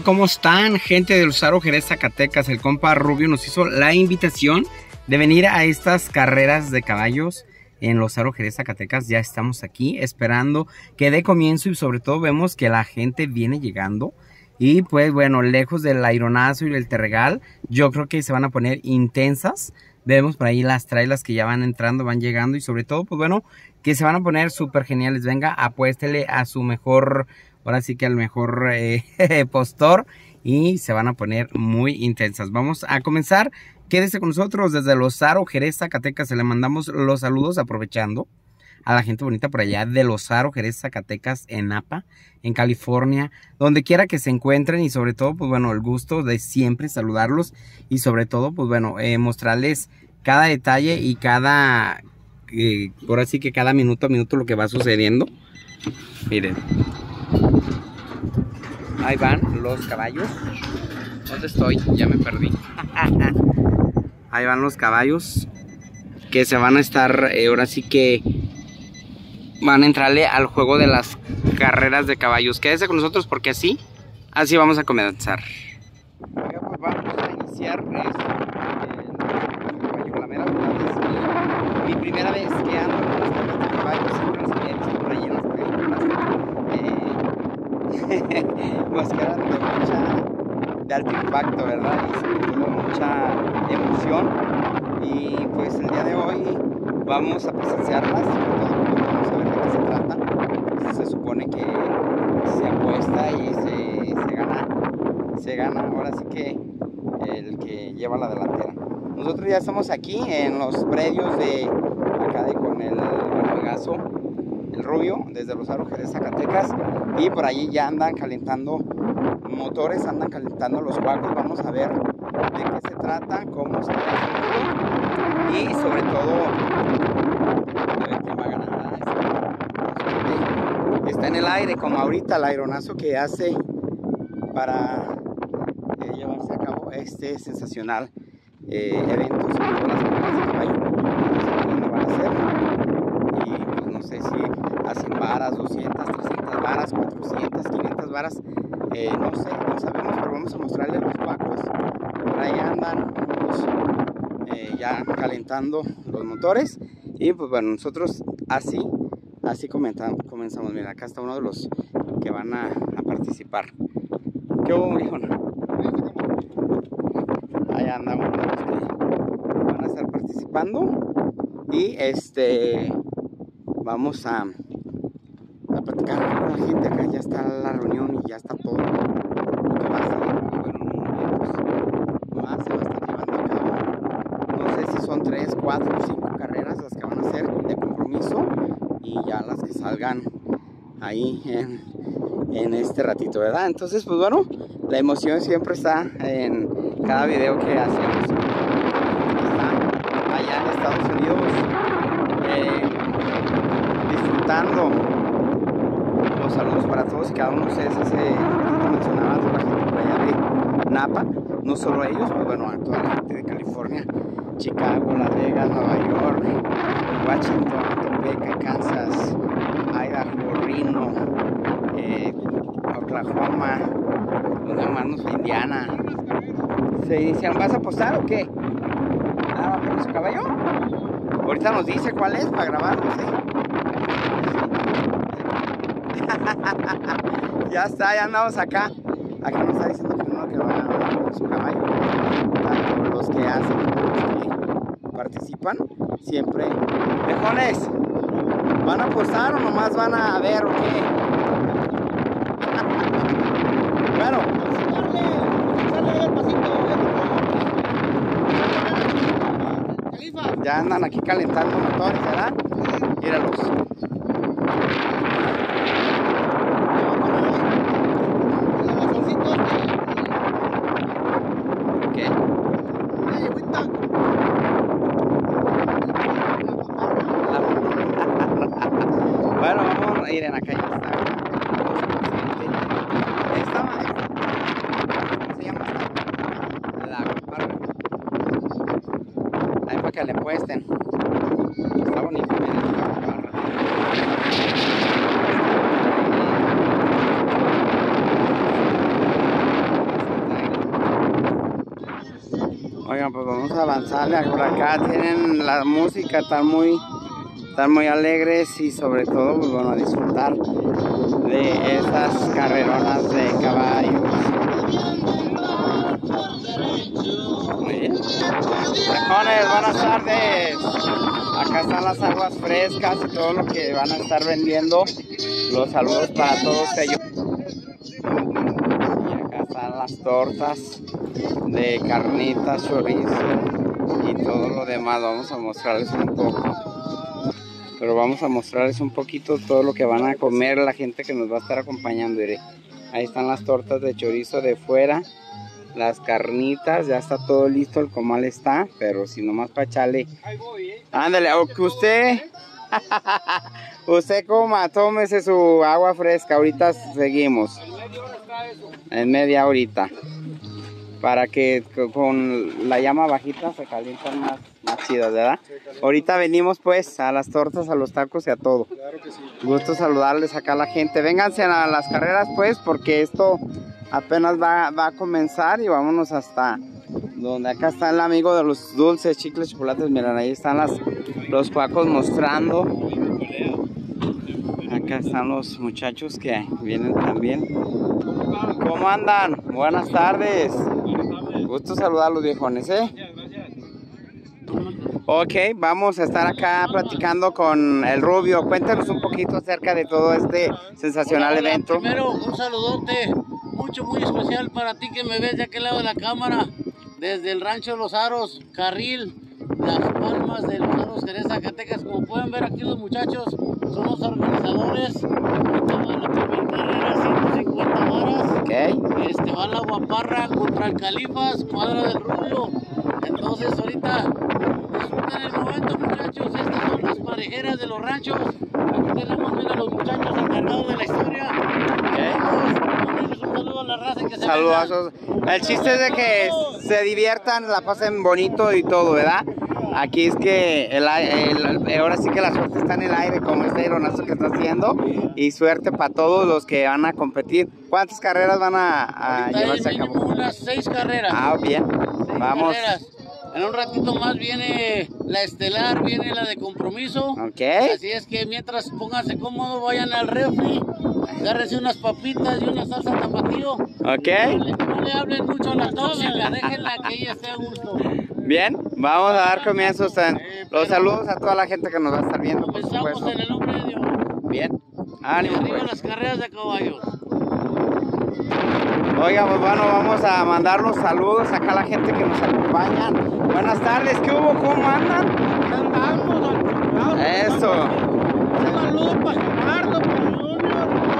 ¿Cómo están, gente de Luzaro Jerez Zacatecas? El compa Rubio nos hizo la invitación de venir a estas carreras de caballos en Lozaro Jerez Zacatecas. Ya estamos aquí esperando que dé comienzo y sobre todo vemos que la gente viene llegando. Y pues bueno, lejos del aironazo y del terregal, yo creo que se van a poner intensas. Vemos por ahí las trailas que ya van entrando, van llegando y sobre todo, pues bueno, que se van a poner súper geniales. Venga, apuéstele a su mejor ahora sí que al mejor eh, postor y se van a poner muy intensas. Vamos a comenzar. Quédese con nosotros desde Lozaro, Jerez, Zacatecas. Se le mandamos los saludos aprovechando a la gente bonita por allá de Lozaro, Jerez, Zacatecas, en Napa, en California, donde quiera que se encuentren y sobre todo, pues bueno, el gusto de siempre saludarlos y sobre todo, pues bueno, eh, mostrarles cada detalle y cada, eh, por así que cada minuto a minuto lo que va sucediendo. Miren. Ahí van los caballos. ¿Dónde estoy? Ya me perdí. Ahí van los caballos que se van a estar, eh, ahora sí que van a entrarle al juego de las carreras de caballos. Quédese con nosotros porque así, así vamos a comenzar. pues vamos a iniciar esto. La mi primera vez que ando con carreras de caballos, siempre las había visto por ahí en las eran de mucha, de alto impacto, ¿verdad? Y todo mucha emoción. Y pues el día de hoy vamos a presenciarlas, todo vamos a ver de qué se trata. Se supone que se apuesta y se, se gana, se gana ahora sí que el que lleva la delantera. Nosotros ya estamos aquí en los predios de acá de con el Gaso el Rubio, desde Rosario Jerez, Zacatecas. Y por allí ya andan calentando motores, andan calentando los cuacos. Vamos a ver de qué se trata, cómo está y sobre todo a ver quién va a ganar. Está en el aire, como ahorita el aeronazo que hace para eh, llevarse a cabo este sensacional eh, evento sobre las van a hacer. Y pues no sé si varas, 200, 300 varas, 400, 500 varas, eh, no sé, no sabemos, pero vamos a mostrarles los pacos. Por ahí andan eh, ya calentando los motores y pues bueno, nosotros así, así comenzamos. Mira, acá está uno de los que van a, participar. ¿Qué hubo, hijo? Ahí andamos los que van a estar participando y este vamos a platicar con la gente acá, ya está la reunión y ya está todo lo que. Bueno, pues, más se va a estar llevando a. No sé si son 3, 4 o 5 carreras las que van a ser de compromiso y ya las que salgan ahí en, en este ratito, ¿verdad? Entonces, pues bueno, la emoción siempre está en cada video que hacemos. Está allá en Estados Unidos eh, disfrutando saludos para todos y cada uno de ustedes hace, mencionaba a toda la gente por allá de Napa, no solo a ellos, pues bueno, a toda la gente de California, Chicago, Las Vegas, Nueva York, Washington, Topeka, Kansas, Idaho, Reno, eh, Oklahoma, los hermanos Indiana. Se ¿vas a apostar o qué? ¿Ah, su caballo? Ahorita nos dice cuál es para grabarlo, ¿sí? ya está, ya andamos acá. Acá nos está diciendo que uno que va a su caballo. Tanto los que hacen como los que participan. Siempre. Lejones, ¿van a apostar o nomás van a ver o qué? bueno. Ya andan aquí calentando motores, ¿verdad? Míralos. miren acá ya está. Esta, se llama la barra. Ahí para que le puesten. Está bonito, miren la barra. Por acá tienen la música, están muy, están muy alegres y sobre todo, pues bueno, a disfrutar de esas carreronas de caballos. Muy bien. buenas tardes. Acá están las aguas frescas y todo lo que van a estar vendiendo. Los saludos para todos ellos. Y acá están las tortas de carnitas, chorizo lo demás. Vamos a mostrarles un poco. Pero vamos a mostrarles un poquito todo lo que van a comer la gente que nos va a estar acompañando. Ahí están las tortas de chorizo de fuera. Las carnitas, ya está todo listo, el comal está, pero si nomás para echarle. Ándale, que usted Usted coma, tómese su agua fresca. Ahorita seguimos. En media horita. Para que con la llama bajita se calientan más, más chidas, ¿verdad? Ahorita venimos pues a las tortas, a los tacos y a todo. Gusto saludarles acá a la gente. Vénganse a las carreras pues porque esto apenas va, va a comenzar y vámonos hasta donde acá está el amigo de los dulces, chicles, chocolates. Miren, ahí están las, los cuacos mostrando. Acá están los muchachos que vienen también. ¿Cómo andan? Buenas tardes. Gusto saludarlos, viejones, ¿eh? Ok, vamos a estar acá platicando con el Rubio. Cuéntanos un poquito acerca de todo este sensacional evento. Primero, un saludote mucho, muy especial para ti que me ves de aquel lado de la cámara desde el rancho Los Aros, Carril, Las Palmas de Los Aros, Jerez, Zacatecas. Como pueden ver aquí los muchachos son los organizadores. Va la primera carrera, 150 varas. Okay. Este, va la Guaparra contra el Califas, cuadra del Rubio. Entonces ahorita disfruten el momento muchachos. Estas son las parejeras de los ranchos. Aquí tenemos a los muchachos encargados de la historia. Okay. Un saludo a la raza que se Saludos. El chiste es de que se diviertan, la pasen bonito y todo, ¿verdad? Aquí es que el, ahora sí que la suerte está en el aire, como este aeronazo que está haciendo. Y suerte para todos los que van a competir. ¿Cuántas carreras van a, llevarse a cabo? Unas seis carreras. Ah, bien. Vamos. En un ratito más viene la estelar, viene la de compromiso. Ok. Así es que mientras pónganse cómodos, vayan al refri, agárrense unas papitas y una salsa tapatío. Ok. No le, hablen mucho a la tóxica, déjenla que ella esté a gusto. Bien, vamos a dar comienzo. Los saludos a toda la gente que nos va a estar viendo. Comenzamos en el nombre de Dios. Bien, ánimo. arriba pues. las carreras de caballos. Oiga, pues bueno, vamos a mandar los saludos acá a la gente que nos acompaña. Buenas tardes, ¿qué hubo? ¿Cómo andan? Andamos, Eso. Un saludo para Gerardo, para Junior,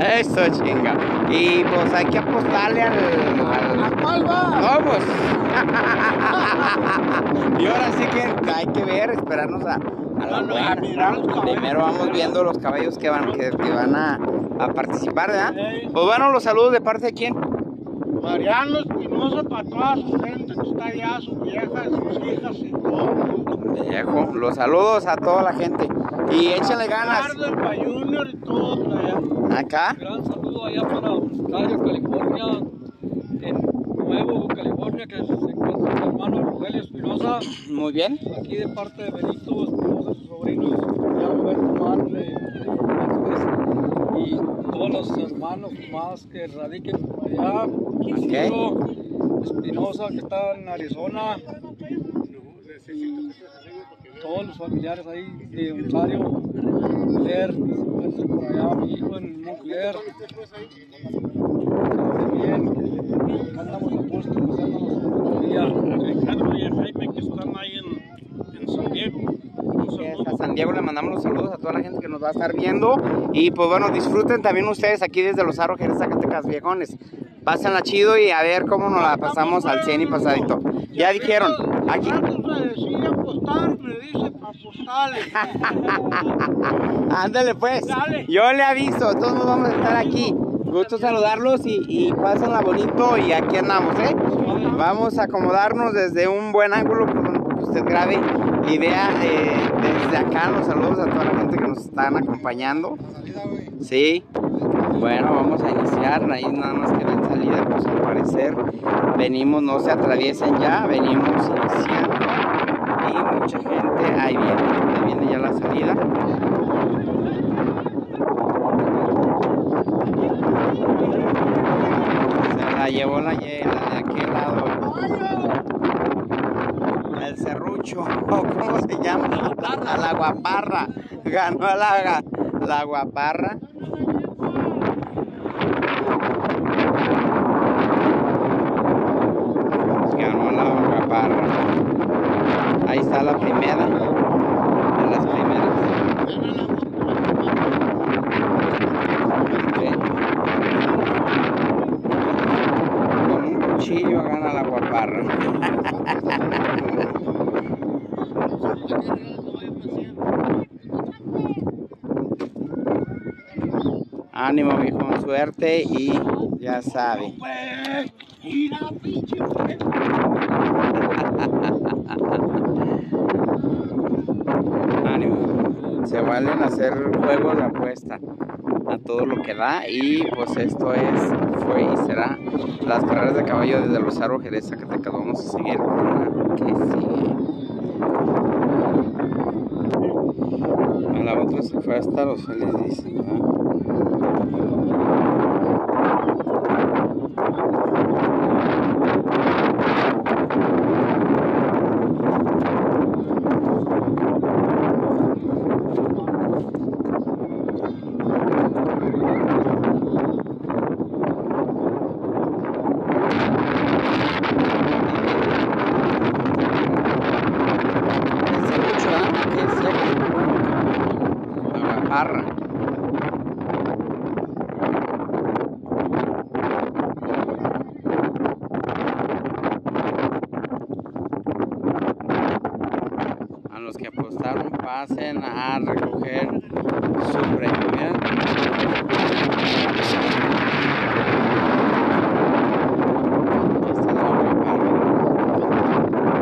Eso, chinga. Y pues hay que apostarle al. ¿A cuál va? Vamos. y ahora sí que hay que ver, esperarnos a, a la Primero vamos viendo los caballos que van, que, que van a, a, participar, ¿verdad? Pues bueno, los saludos de parte de quién. Mariano Espinosa para toda su gente que está allá, sus viejas, sus hijas y todo. Viejo, los saludos a toda la gente. Y échale ganas. Junior y todo allá. Acá. Un gran saludo allá para Ontario, California, en Nuevo California, que se encuentra mi hermano Rogelio Espinosa. Muy bien. Aquí de parte de Benito, Espinosa, sus sobrinos, ya Roberto Marle, y todos los hermanos más que radiquen por allá. Okay. Espinosa, que está en Arizona. Todos los familiares ahí de Ontario, Claire, que se encuentran por allá, mi hijo en Montclair. Bien, andamos a puesto, pasándonos el día. Ricardo y Jaime que están ahí en, en San Diego. A San Diego le mandamos los saludos a toda la gente que nos va a estar viendo. Y pues bueno, disfruten también ustedes aquí desde Los Aros, Jerez, Zacatecas, viejones. Pásenla chido y a ver cómo nos la pasamos al 100 y pasadito. Ya dijeron, aquí. Ándale pues, yo le aviso, todos nos vamos a estar aquí. Gusto saludarlos y, y pásenla bonito y aquí andamos, ¿eh? Vamos a acomodarnos desde un buen ángulo para que usted grabe la idea eh, desde acá. Los saludos a toda la gente que nos están acompañando. Sí. Bueno, vamos a iniciar. Ahí nada más queda en salida, pues al parecer venimos, no se atraviesen ya, venimos iniciando. Y mucha gente, ahí viene, ahí viene ya la salida. Se la llevó la hiela de aquel lado. El serrucho, ¿cómo se llama? La guaparra. Ganó la, la guaparra. Ganó la guaparra. Ahí está la primera. De las primeras. Con un cuchillo gana la guaparra. Ánimo, viejo, suerte y ya sabe. Ánimo. Se valen hacer juegos de apuesta a todo lo que da y pues esto es, fue y será las carreras de caballo desde los Aro Jerez Zacatecas. Vamos a seguir con. A la otra se fue hasta los felices. ¿Verdad? El serrucho, ¿verdad? Que es la guaparra. A los que apostaron pasen a recoger su premio.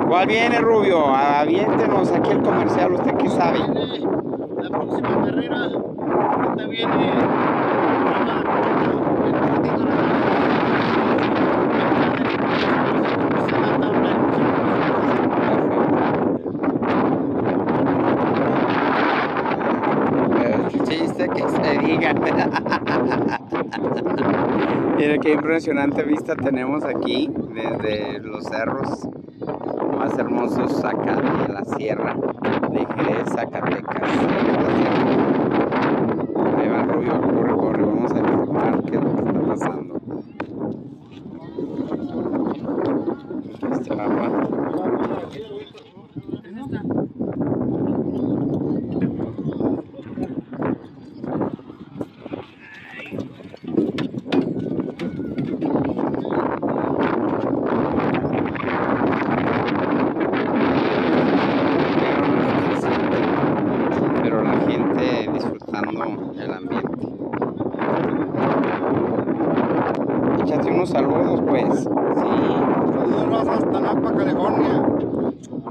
¿Cuál viene, Rubio? Aviéntenos aquí el comercial, usted que sabe. La próxima carrera. Ahorita viene. el ratito la- El chiste que se diga. Mira qué impresionante vista tenemos aquí desde los cerros más hermosos acá de la sierra de Jerez, Zacatecas. Ahí va Rubio, corre, corre, vamos a informar qué es lo que está pasando. Este mapa. pero la gente disfrutando el ambiente. Échate unos saludos, pues. Sí. Saludos raza hasta Napa, California.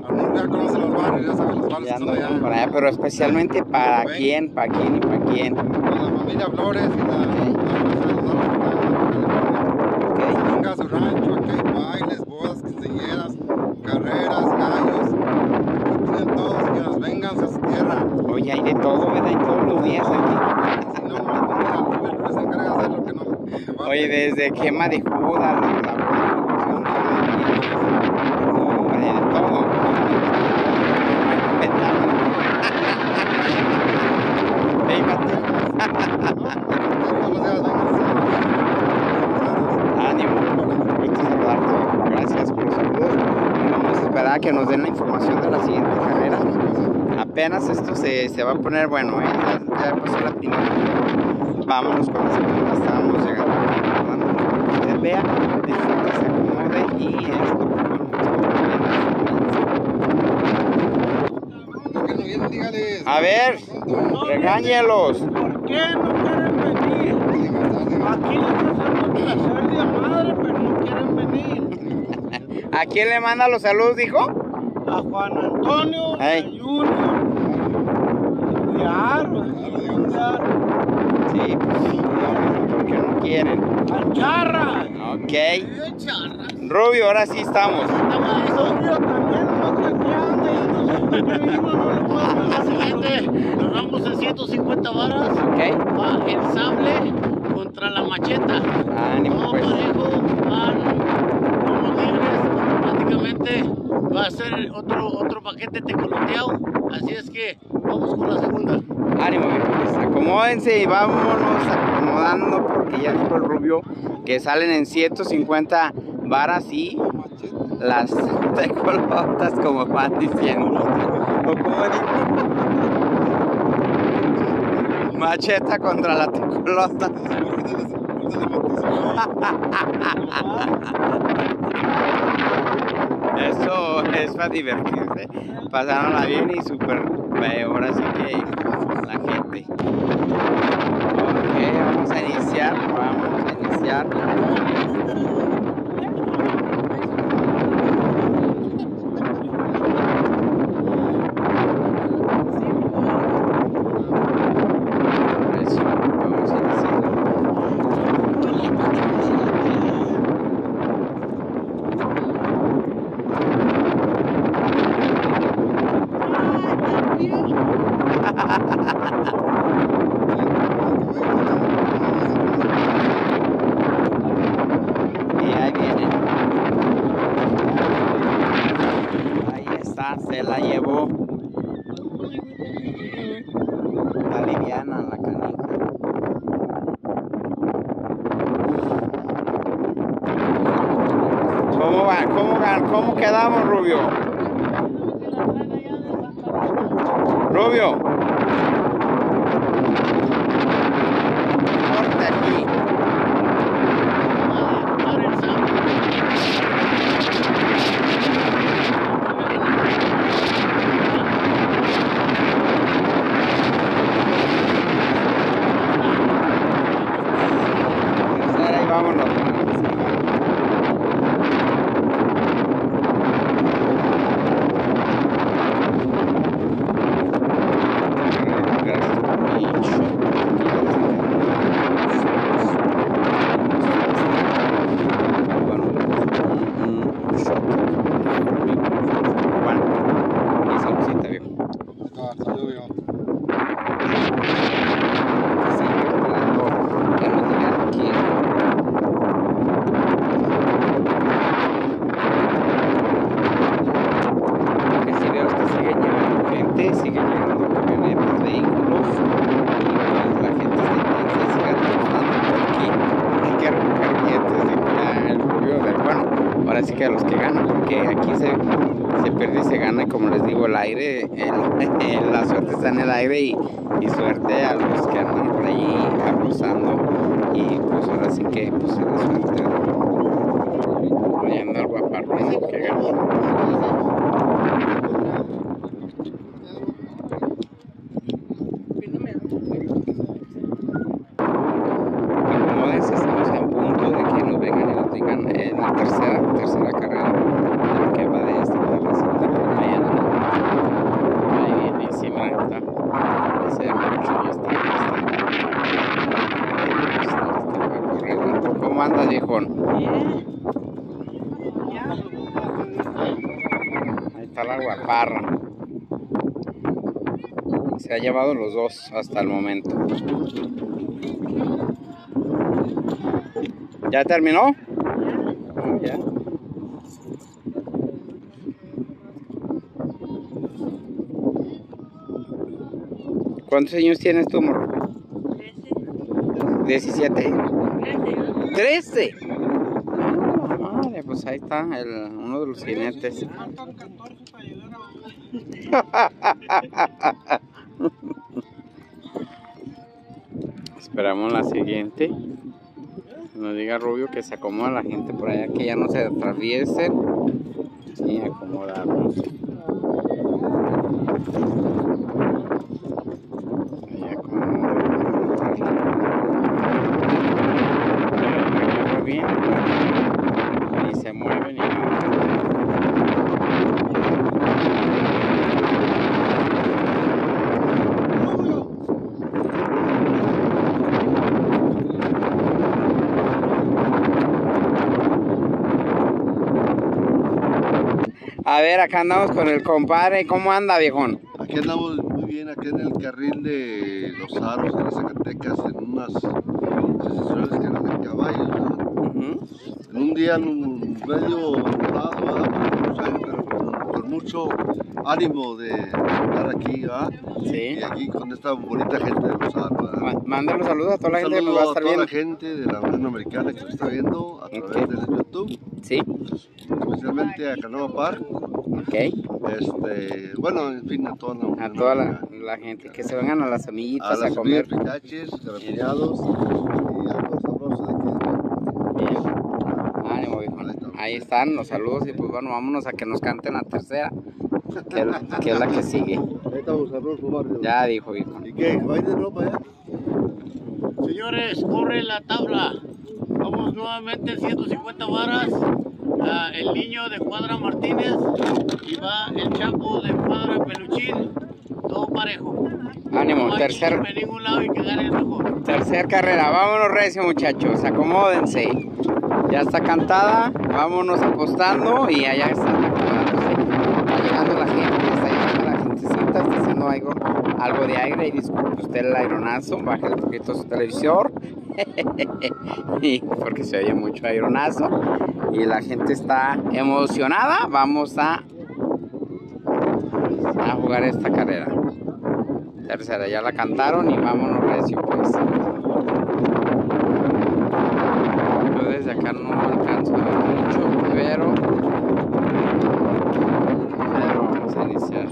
Algún día conoce los barrios, ya sabes los barrios Ya que están andamos allá. por allá, pero especialmente para quién, para quién y para quién. Con la familia Flores y la, la raza de los barrios que están en Napa, California. Ok. Venga a su rancho, aquí hay bailes, bodas, quinceañeras, carreras, gallos. Tienen todo, señoras. Vénganse a su tierra. Oye, hay de todo, ¿verdad? Hay todos los días aquí. Si no, nomás vengan al Rubio, el Rubio se encarga de hacer lo que no. lo que falta. Oye, desde quema de juda, la, la producción, no, hombre, de todo. Ey, Mateo. Todos los días vénganse. Ánimo, gusto saludarte. Gracias por los saludos. Y Vamos a esperar a que nos den la información de la siguiente carrera. Apenas esto se, va a poner bueno, ¿eh? ya, pasó la primera. Vámonos con la segunda. Estábamos llegando para que usted vea, disfrute, se acomode y esto, que. A ver, regáñelos. ¿Por qué no quieren venir? Aquí les hacemos placer de madre, pero no quieren venir. ¿A quién le manda los saludos, dijo? A Juan Antonio, Junior, cambiar. Sí, pues porque no quieren. Al charra. Ok. Rubio, ahora sí estamos. Rubio también, nos vamos en 150 varas. Ok. Va el sable contra la macheta. Ánimo, Todo pues. parejo, van como libres, automáticamente va a ser otro, otro paquete tecoloteado. Así es que vamos con la segunda. Ánimo. Acomódense y vámonos acomodando porque ya dijo el Rubio que salen en 150 varas y las tecolotas como van diciendo. ¿O dijo? Macheta contra la tecolota. Eso es para divertirse. Pasándola bien y súper ahora sí que Ok, vamos a iniciar, vamos a iniciar. Llevado los dos hasta el momento. ¿Ya terminó? Ya. ¿Cuántos años tienes tú, morro? 17. 13. Ah, madre, pues ahí está el, uno de los jinetes. se acomoda la gente por allá, que ya no se atraviesen. Y acomodarnos. Ahí acomodarnos. Muy bien. Y se mueven y no. A ver, acá andamos con el compadre. ¿Cómo anda, viejón? Aquí andamos muy bien, aquí en el carril de los aros de las Zacatecas, en unas sesiones que eran de caballos. En un día en un medio nublado, con, con mucho ánimo de estar aquí, ¿verdad? Sí. Y aquí con esta bonita gente de los aros, ¿verdad? Ma- Mándale saludos a toda la gente que nos va a saludo a estar toda la viendo. gente de la Unión Americana que nos está viendo a través Ok. del YouTube, Sí, especialmente a Canova Park. Ok. Este, bueno, en fin, a toda la A toda la, gente que se vengan a las a semillitas a, las comer. picaches, garapiñados y algo sabroso de que Bien. Ánimo, viejón. Ahí están los saludos y pues bueno, vámonos a que nos canten la tercera, que, es- que es la que sigue. Ahí estamos, sabroso barrio. Ya dijo, viejón. ¿Y qué? ¿Va a ir de nuevo para allá? Señores, corre la tabla. Vamos nuevamente 150 varas. Ah, el niño de Cuadra Martínez y va el chapo de Cuadra Peluchín. Todo parejo. Ánimo, no hay tercer, que irme a ningún lado y que gane el mejor. tercer carrera. Vámonos recio, muchachos. Acomódense. Ya está cantada. Vámonos apostando y allá están acomodándose. Está llegando la gente, está llegando la gentecita, está haciendo algo, algo de aire. Y disculpe usted el aironazo, baje un poquito su televisor. Y porque se oye mucho aironazo. Y la gente está emocionada. Vamos a, a jugar esta carrera. Tercera, ya la cantaron y vámonos recio pues. Yo desde acá no alcanzo a ver mucho, pero... Pero vamos a iniciar.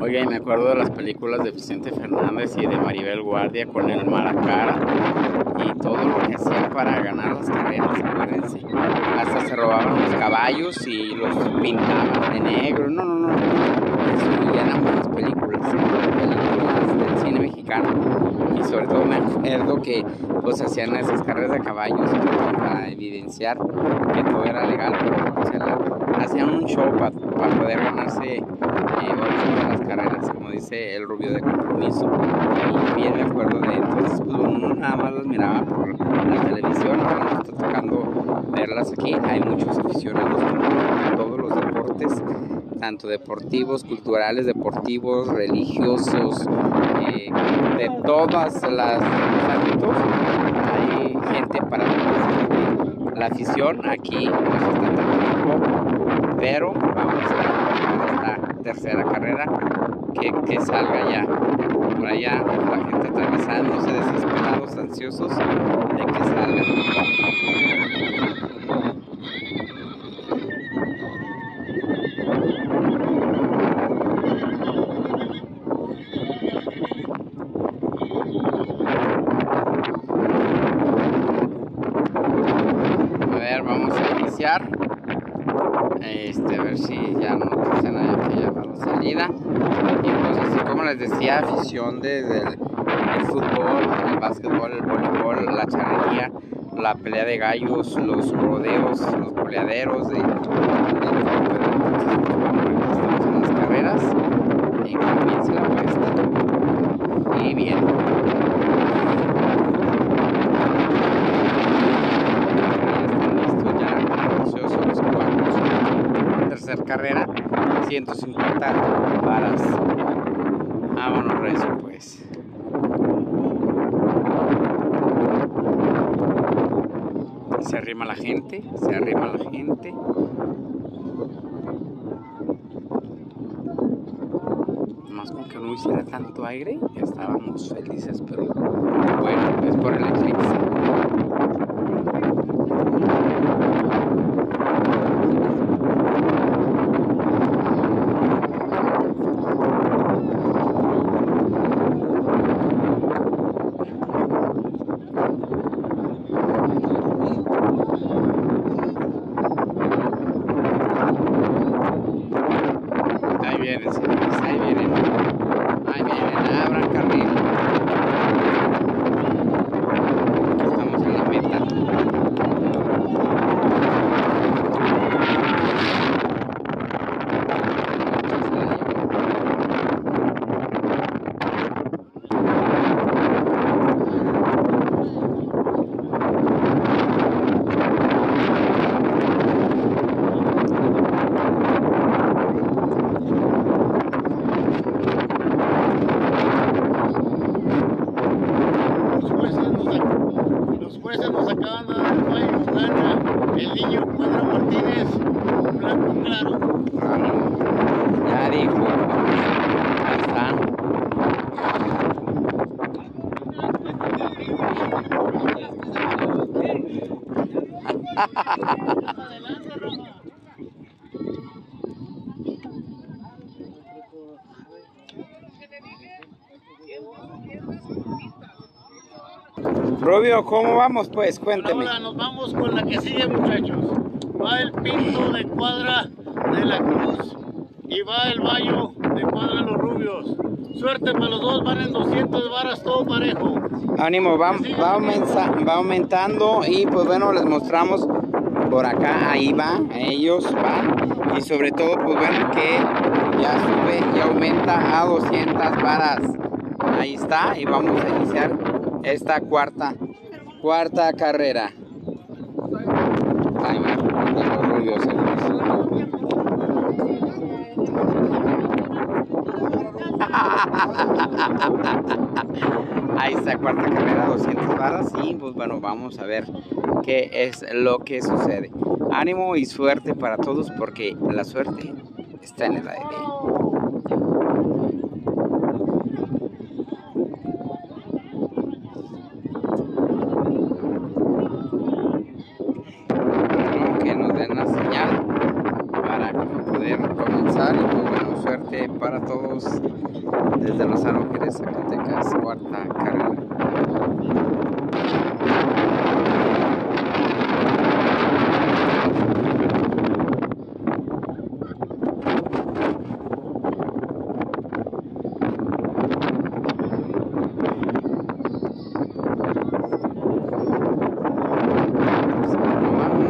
Oiga, y me acuerdo de las películas de Vicente Fernández y de Maribel Guardia con el Maracara y todo lo que hacían para ganar las carreras, acuérdense. Hasta se robaban los caballos y los pintaban de negro. No, no, no. Eso ya eran buenas películas, películas del cine mexicano. Y sobre todo me acuerdo que pues hacían esas carreras de caballos para evidenciar que todo era legal, pero o sea, la- hacían un show para poder ganarse eh, en las carreras, como dice el rubio de compromiso. Y bien me acuerdo de entonces, pues uno nada más las miraba por la televisión, ahora nos está tocando verlas aquí. Hay muchos aficionados en todos los deportes, tanto deportivos, culturales, deportivos, religiosos, eh, de todas las ámbitos. Hay gente para. La afición aquí nos está poco, pero vamos a esta tercera carrera que, que salga ya. Por allá la gente atravesándose, desesperados, ansiosos de que salga. A ver, vamos a iniciar. Este, a ver si ya no pasa nada que ya va la salida. Y pues así como les decía, afición desde el, el fútbol, el básquetbol, el voleibol, la charrería, la pelea gallos, los Rubio, ¿cómo vamos pues? Cuénteme. Ahora nos vamos con la que sigue, muchachos. Va el Pinto de Cuadra de la Cruz y va el Bayo de Cuadra de los Rubios. Suerte para los dos, van en 200 varas todo parejo. Ánimo, va, va, aumenza- va aumentando y pues bueno, les mostramos por acá, ahí va, ellos van y sobre todo pues bueno que ya sube y aumenta a 200 varas. Ahí está y vamos a iniciar esta cuarta, cuarta carrera. Ahí está cuarta carrera, 200 varas y pues bueno, vamos a ver qué es lo que sucede. Ánimo y suerte para todos porque la suerte está en el aire. Bueno, que nos den la señal para poder comenzar y pues bueno, suerte para todos desde Los Ángeles, Zacatecas, cuarta carrera. Pues, bueno, vamos.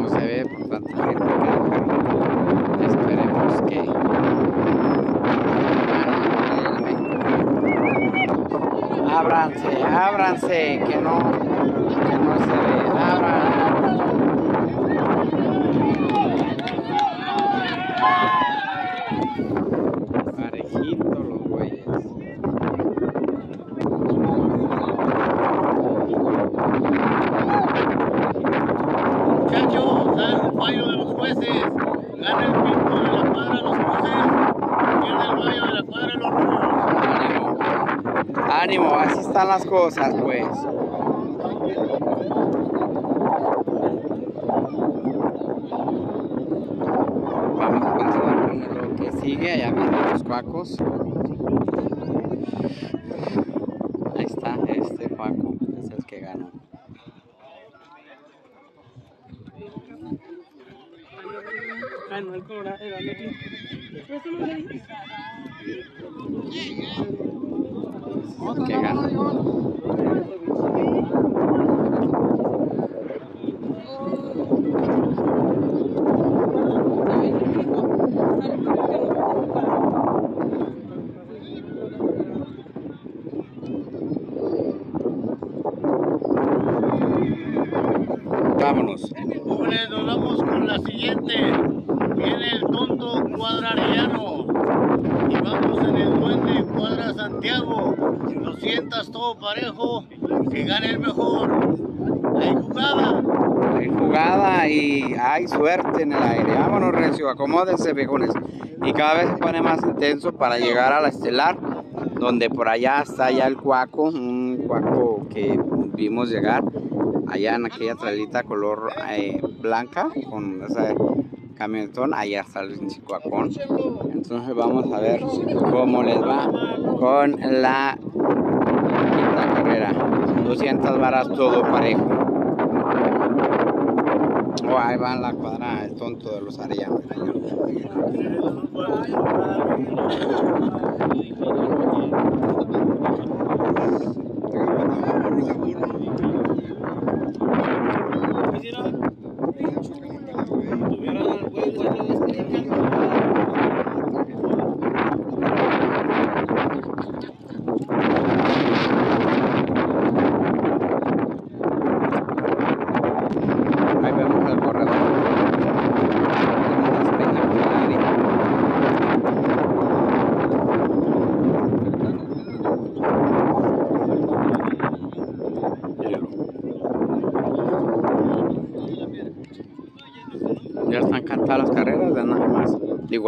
No se ve por tanta gente acá, pero esperemos que Ábranse, ábranse, que no, que no se ve, abran. Parejito los güeyes. Muchachos, dan el fallo de los jueces. Gana el Pinto de la Cuadra los cruces. Pierde el Bayo de la Cuadra los Rubios. Ánimo, ánimo, así están las cosas, pues. Vamos a continuar con lo que sigue, allá vienen los cuacos. Ahí está, este cuaco es el que ganó. El que ganó. Vámonos. Jóvenes, nos vamos con la siguiente. Viene el tonto Cuadra Arellano. Y vamos en el duende Cuadra Santiago. 200 todo parejo. Que gane el mejor. Hay jugada. Hay jugada y hay suerte en el aire. Vámonos, Acomódense, viejones. Y cada vez se pone más intenso para llegar a la estelar, donde por allá está ya el cuaco, un cuaco que vimos llegar allá en aquella trailita color eh, blanca con ese camionetón. Allá está el cuacón. Entonces vamos a ver cómo les va con la quinta carrera. 200 varas todo parejo. Oh, ahí va la cuadra, el tonto de los arellanos. I'm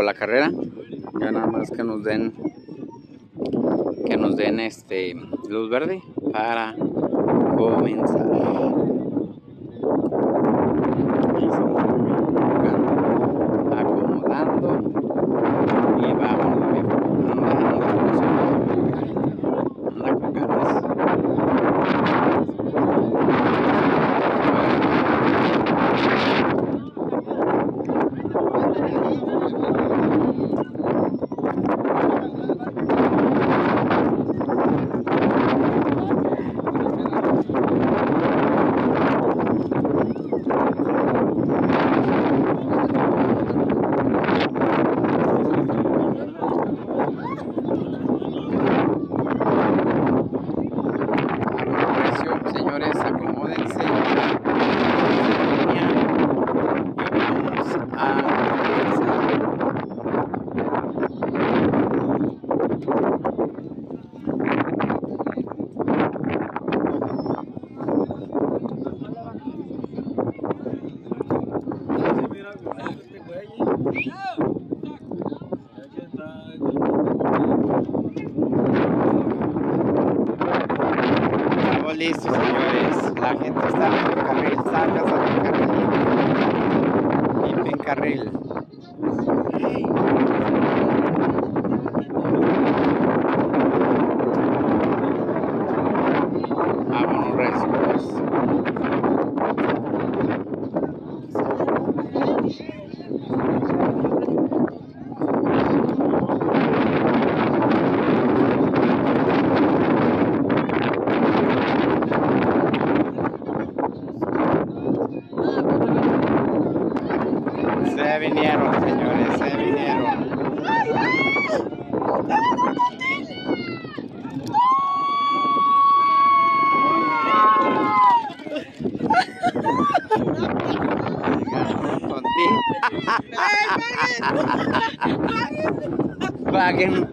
la carrera, ya nada más que nos den que nos den este luz verde para comenzar. Paguen.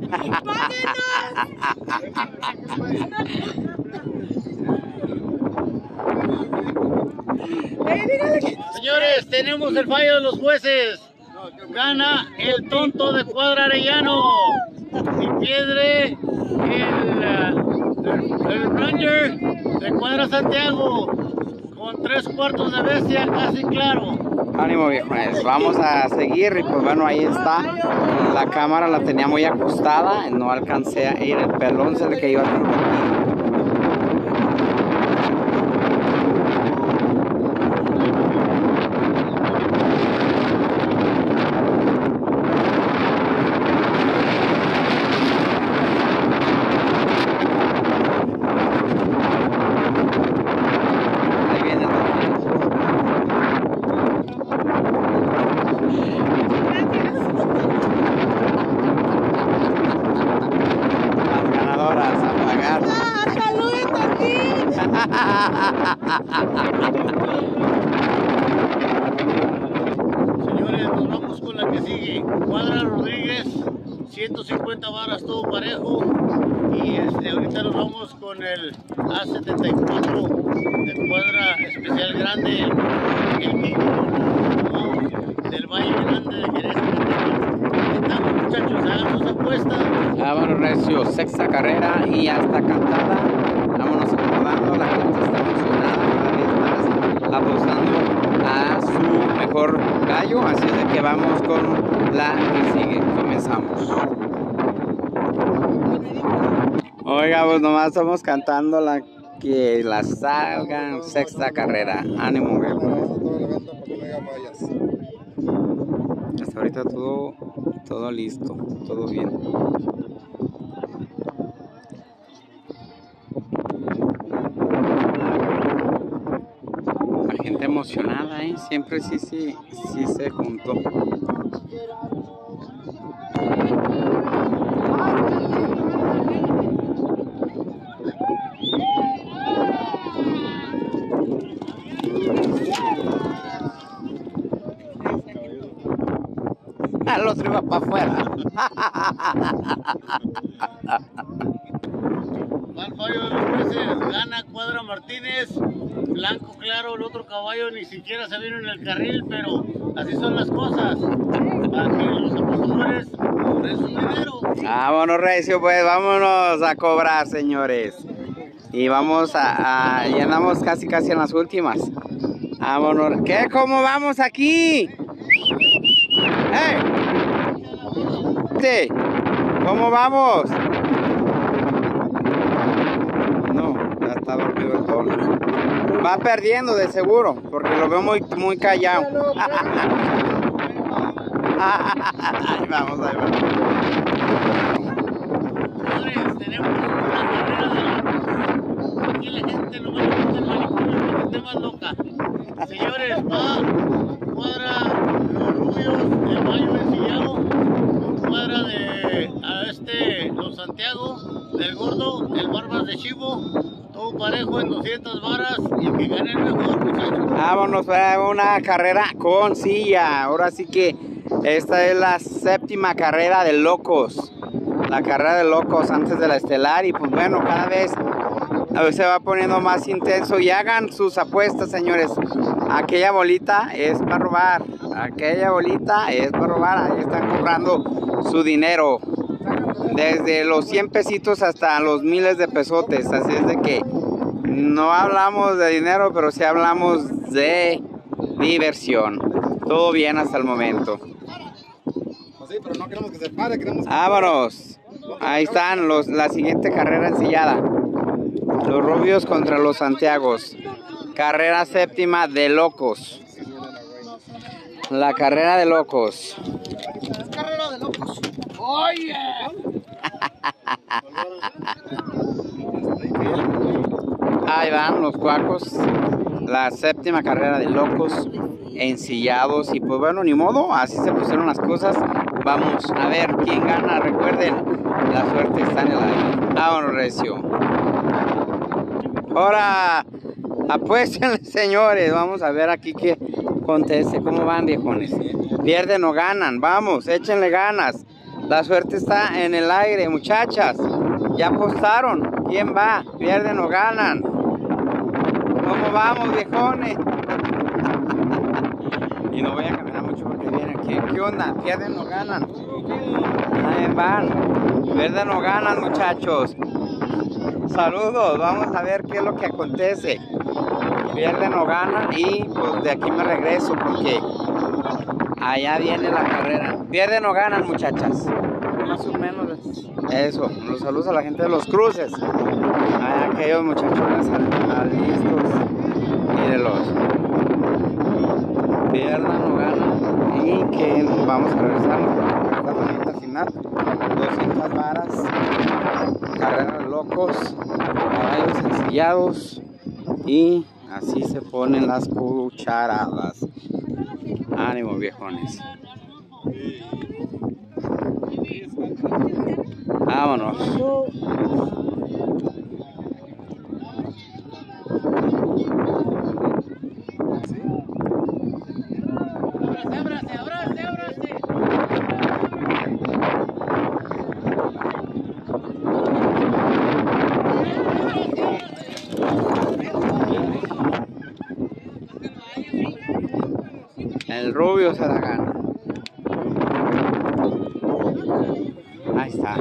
Señores, tenemos el fallo de los jueces. Gana el tonto de Cuadra Arellano. Y eh, el, el Ranger de Cuadra Santiago. Con tres cuartos de bestia, casi claro. Viejones, vamos a seguir y pues bueno ahí está. La cámara la tenía muy ajustada, no alcancé a ir, el pelón se le que iba Ahí viene el Las ganadoras a pagar. Señores, nos vamos con la que sigue. Cuadra Rodríguez, 150 varas todo parejo. Y este, ahorita nos vamos con el A74 de cuadra especial grande, el King del Valle Grande de Jerez. Estamos muchachos, hagan sus apuestas. Vámonos recio, sexta carrera y ya está cantada. Vámonos acomodando, la gente está emocionada cada vez más, apostando a su mejor gallo. Así es de que vamos con la que sigue. Comenzamos. Oiga, estamos cantando la que la salgan sexta carrera. Ánimo. Hasta ahorita todo, todo listo, todo bien. La gente emocionada, ¿eh? Siempre sí, sí, sí se juntó. Al otro iba para afuera. Mal fallo de los jueces, gana Cuadra Martínez, blanco claro, el otro caballo ni siquiera se vino en el carril, pero así son las cosas, para que los apostadores cobren su dinero. Vámonos, Recio, pues vámonos a cobrar, señores. Y vamos a, a- ya andamos casi casi en las últimas. Vámonos. ¿Qué? ¿Cómo vamos aquí? ¡Eh! ¿Cómo vamos? No, ya está dormido el toro. Va perdiendo de seguro, porque lo veo muy, muy callado. ahí vamos, ahí vamos. Señores, tenemos una carrera de locos. Aquí la gente no va a meter manicomio para que esté más loca. Señores, va cuadra los rubios de Mayo Ensillado, con de a este los Santiago, del Gordo, el Barbas de Chivo, todo parejo en 200 varas y que gane el mejor, muchachos. Vámonos a una carrera con silla. Ahora sí que esta es la séptima carrera de locos. La carrera de locos antes de la estelar. Y pues bueno, cada vez se va poniendo más intenso. Y hagan sus apuestas, señores. Aquella bolita es para robar. Aquella bolita es para robar. Ahí están cobrando su dinero. Desde los 100 pesitos hasta los miles de pesotes. Así es de que no hablamos de dinero, pero sí hablamos de diversión. Todo bien hasta el momento. Pues sí, pero no queremos que se pare, queremos que... Vámonos. Ahí están los, la siguiente carrera ensillada. Los rubios contra los Santiagos. Carrera séptima de locos. La carrera de locos. ¡Oye! Ahí van los cuacos. La séptima carrera de locos ensillados. Y pues bueno, ni modo, así se pusieron las cosas. Vamos a ver quién gana. Recuerden, la suerte está en el aire. Vámonos, Recio. Ahora, apuesten, señores. Vamos a ver aquí qué acontece. ¿Cómo van, viejones? Pierden o ganan. Vamos, échenle ganas. La suerte está en el aire, muchachas. Ya apostaron. ¿Quién va? ¿Pierden o ganan? ¿Cómo vamos, viejones? y no voy a caminar mucho porque vienen. ¿Qué, qué onda? ¿Pierden o ganan? Ahí van. ¿Pierden o ganan, muchachos? Saludos. Vamos a ver qué es lo que acontece. Pierden o ganan y pues de aquí me regreso porque allá viene la carrera. ¿Pierden o ganan, muchachas? Más o menos. Eso, los saludos a la gente de los cruces. A aquellos muchachones listos. Mírenlos. Pierdan o ganan. Y que vamos a regresar esta bonita final. 200 varas. Carrera de locos. Caballos ensillados. Y así se ponen las cucharadas. Ánimo, viejones. Vámonos. Rubio se la gana. Ahí está. A.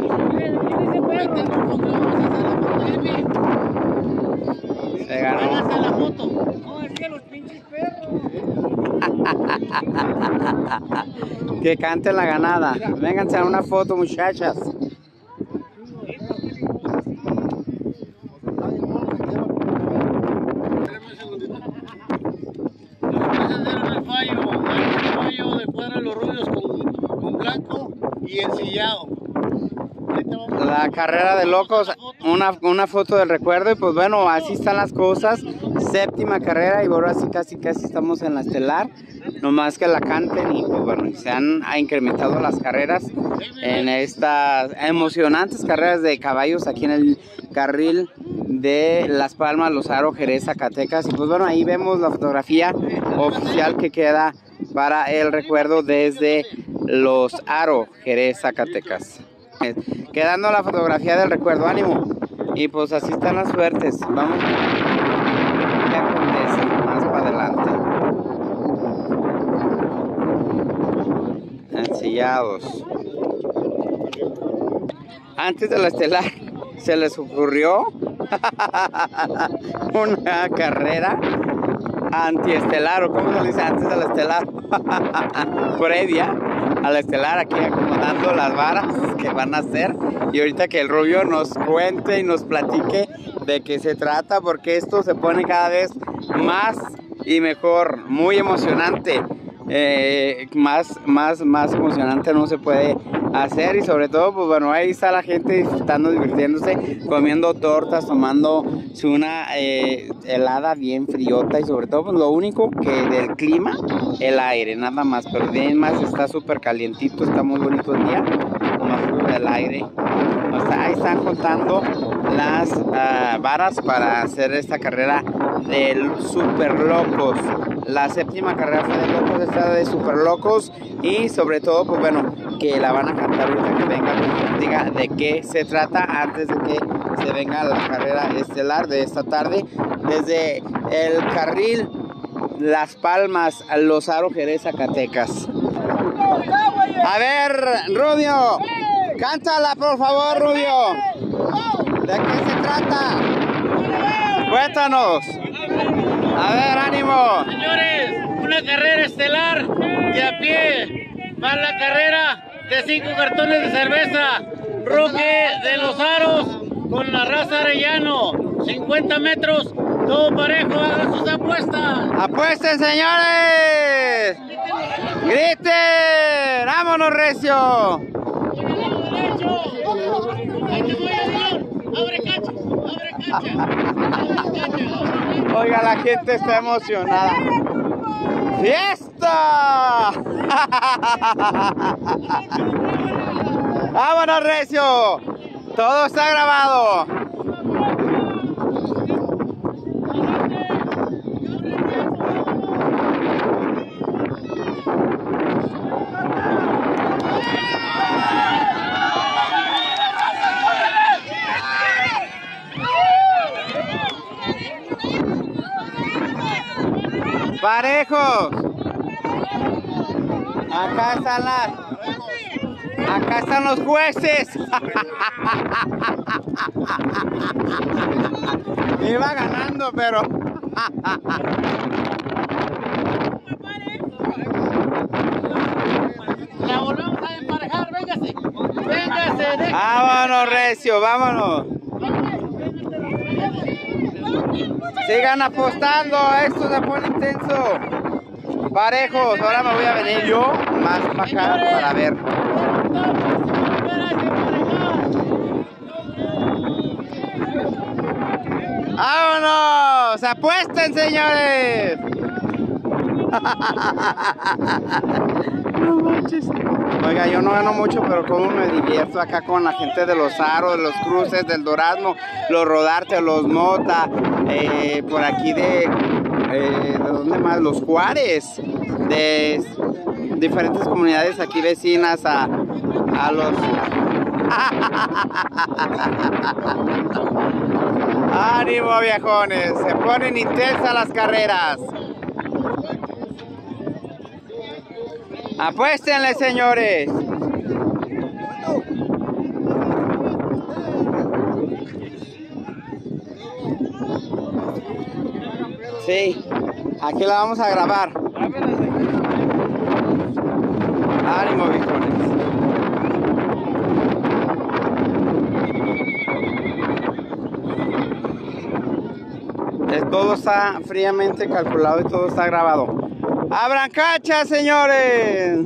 Se ganó. Hágase la foto. No, es que los pinches. Que cante la ganada. Vénganse a una foto, muchachas. Vamos a hacer el fallo. El fallo de cuadra los rubios con, con blanco y ensillado. Ahorita vamos a- La carrera de locos, una, una foto del recuerdo y pues bueno, así están las cosas. Séptima carrera y ahora sí casi casi estamos en la estelar. Nomás que la canten y pues bueno, se han ha incrementado las carreras en estas emocionantes carreras de caballos aquí en el carril de Las Palmas, Los Aro, Jerez, Zacatecas. Y pues bueno, ahí vemos la fotografía oficial que queda para el recuerdo desde Los Aro, Jerez, Zacatecas. Quedando la fotografía del recuerdo, ánimo. Y pues así están las suertes. Vamos qué acontece más para adelante. Ensillados. Antes de la estelar, se les ocurrió una carrera antiestelar, o como se dice antes de la estelar, previa a la estelar, aquí acomodando las varas que van a hacer. Y ahorita que el rubio nos cuente y nos platique de qué se trata, porque esto se pone cada vez más y mejor, muy emocionante. Eh, más, más, más emocionante no se puede hacer y sobre todo, pues bueno, ahí está la gente disfrutando, divirtiéndose, comiendo tortas, tomando una eh, helada bien friota y sobre todo, pues lo único que del clima, el aire, nada más, pero bien más está súper calientito, está muy bonito el día, más el aire. Ahí están contando las ah, varas para hacer esta carrera del Super Locos. La séptima carrera fue de Locos, esta de Super Locos y sobre todo, pues bueno, que la van a cantar ahorita que venga, diga de qué se trata antes de que se venga la carrera estelar de esta tarde desde el carril Las Palmas, Los Jerez, Zacatecas. A ver, Rubio, cántala por favor, Rubio. ¿De qué se trata? Cuéntanos. A ver, ánimo. Señores, una carrera estelar y a pie va la carrera de cinco cartones de cerveza. Roque de los Aros con la raza Arellano. 50 metros, todo parejo, hagan sus apuestas. ¡Apuesten, señores! ¡Griten! ¡Vámonos, Recio! Abre cacho, abre cacho. Oiga, la gente está emocionada. ¡Fiesta! ¡Vámonos, Recio! Todo está grabado. Parejos. Acá están las. Acá están los jueces. Iba ganando, pero. La volvemos a emparejar, véngase. Véngase, Vámonos, Recio, vámonos. Sigan apostando, esto se pone intenso. Parejos, ahora me voy a venir yo más para acá para ver. ¡Vámonos! ¡Apuesten, señores! No. Oiga, yo no gano mucho, pero como me divierto acá con la gente de los aros, de los cruces, del Durazno, los Rodarte, los Mota, eh, por aquí de, eh, ¿de dónde más? Los Juárez, de diferentes comunidades aquí vecinas a, a los... ¡Ánimo, viejones! Se ponen intensas las carreras. Apuéstenle, señores. Sí, aquí la vamos a grabar. Ánimo, viejones. Eh, Todo está fríamente calculado y todo está grabado. ¡Abran cacha, señores!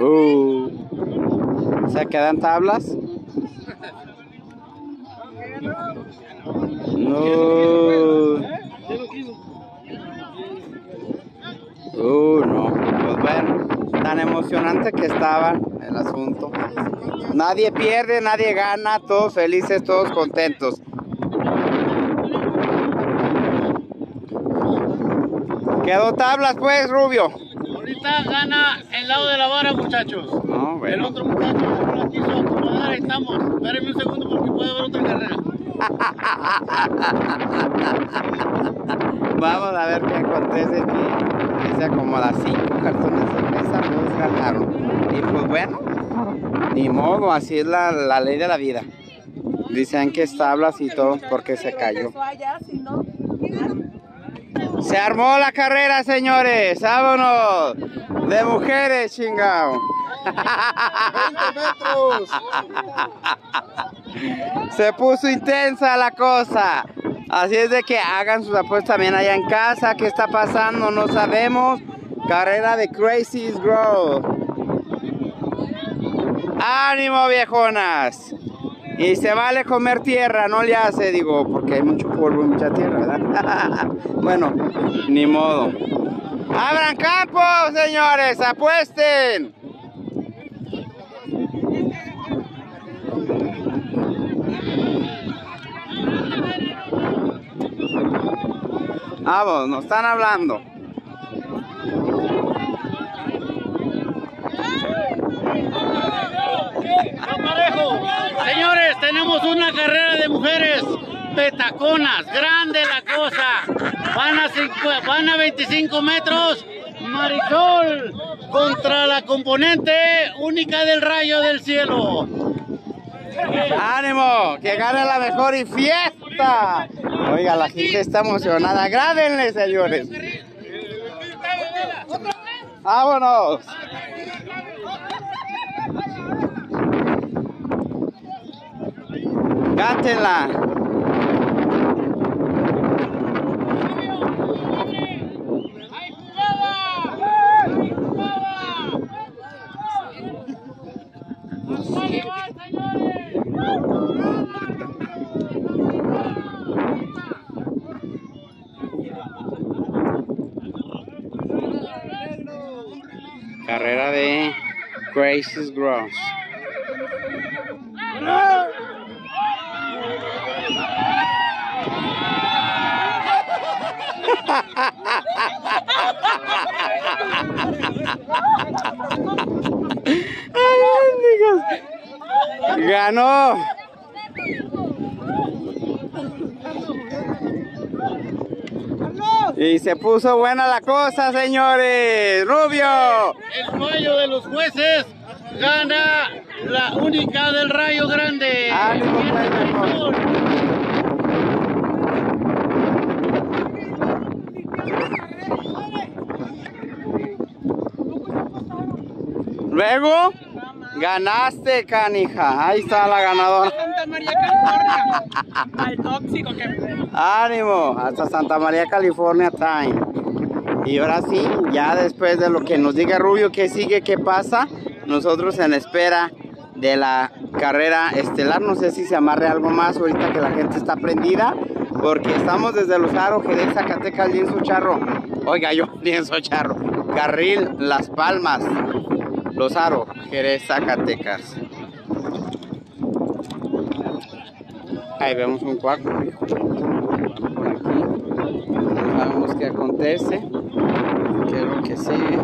Uh, ¿Se quedan tablas? No. Uh, no. Pues bueno, tan emocionante que estaba el asunto. Nadie pierde, nadie gana, todos felices, todos contentos. Quedó tablas pues, Rubio. Ahorita gana el lado de la vara, muchachos. No, El bueno. otro muchacho la quiso acomodar, ahí estamos. Espérenme un segundo porque puede haber otra carrera. Vamos a ver qué acontece que, que se acomoda cinco cartones de cerveza, dos ganaron. Y pues bueno, ni modo, así es la, la ley de la vida. Dicen que es tablas y todo porque se cayó. Se armó la carrera, señores. Vámonos. De mujeres, chingao. 20 metros. Se puso intensa la cosa. Así es de que hagan sus apuestas también allá en casa. ¿Qué está pasando? No sabemos. Carrera de Crazy's Grove. ¡Ánimo, viejonas! Y se vale comer tierra, no le hace, digo, porque hay mucho polvo y mucha tierra, ¿verdad? bueno, ni modo. Abran campo, señores, apuesten. Vamos, nos están hablando. Señores, tenemos una carrera de mujeres petaconas, grande la cosa. Van a, cincu- van a 25 metros. Marisol contra la componente única del rayo del cielo. ¡Ánimo! ¡Que gane la mejor y fiesta! Oiga, la gente está emocionada. ¡Grábenle, señores! ¡Vámonos! ¡Cántenla! De Grace's Gross. Ay. Ganó. Y se puso buena la cosa, señores. Rubio. El fallo de los jueces gana la única del rayo grande. Ánimo, pues. Luego, ganaste, canija. Ahí está la ganadora. Santa María, California. Al tóxico que Ánimo, hasta Santa María, California time. Y ahora sí, ya después de lo que nos diga Rubio, qué sigue, qué pasa, nosotros en espera de la carrera estelar, no sé si se amarre algo más ahorita que la gente está prendida, porque estamos desde Los Aros, Jerez, Zacatecas, Lienzo Charro. Oiga, yo, Lienzo Charro. Carril, Las Palmas, Los Aros, Jerez, Zacatecas. Ahí vemos un cuarto. Por aquí. Sabemos qué acontece. Qué es lo que sigue.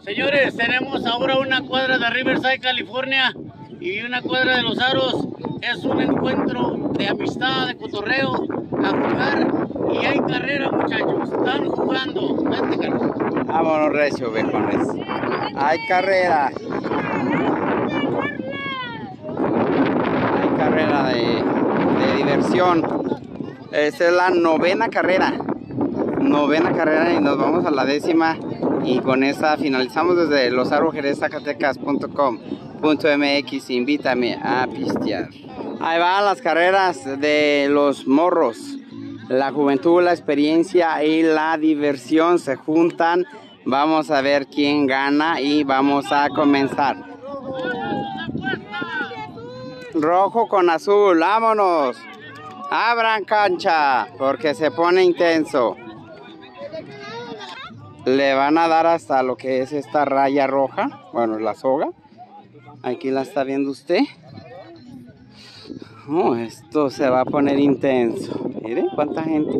Señores, tenemos ahora una cuadra de Riverside, California y una cuadra de Los Aros. Es un encuentro de amistad, de cotorreo, a jugar y hay carrera, muchachos. Están jugando. Vente, Carlos. Vámonos recio, viejones. Hay carrera. Hay carrera de, diversión. Esta es la novena carrera. Novena carrera y nos vamos a la décima. Y con esa finalizamos desde losarojerezzacatecas.com.mx. Invítame a pistear. Ahí van las carreras de los morros. La juventud, la experiencia y la diversión se juntan. Vamos a ver quién gana y vamos a comenzar. Rojo con azul, vámonos. Abran cancha porque se pone intenso. Le van a dar hasta lo que es esta raya roja, bueno, la soga. Aquí la está viendo usted. Oh, esto se va a poner intenso. Mire cuánta gente.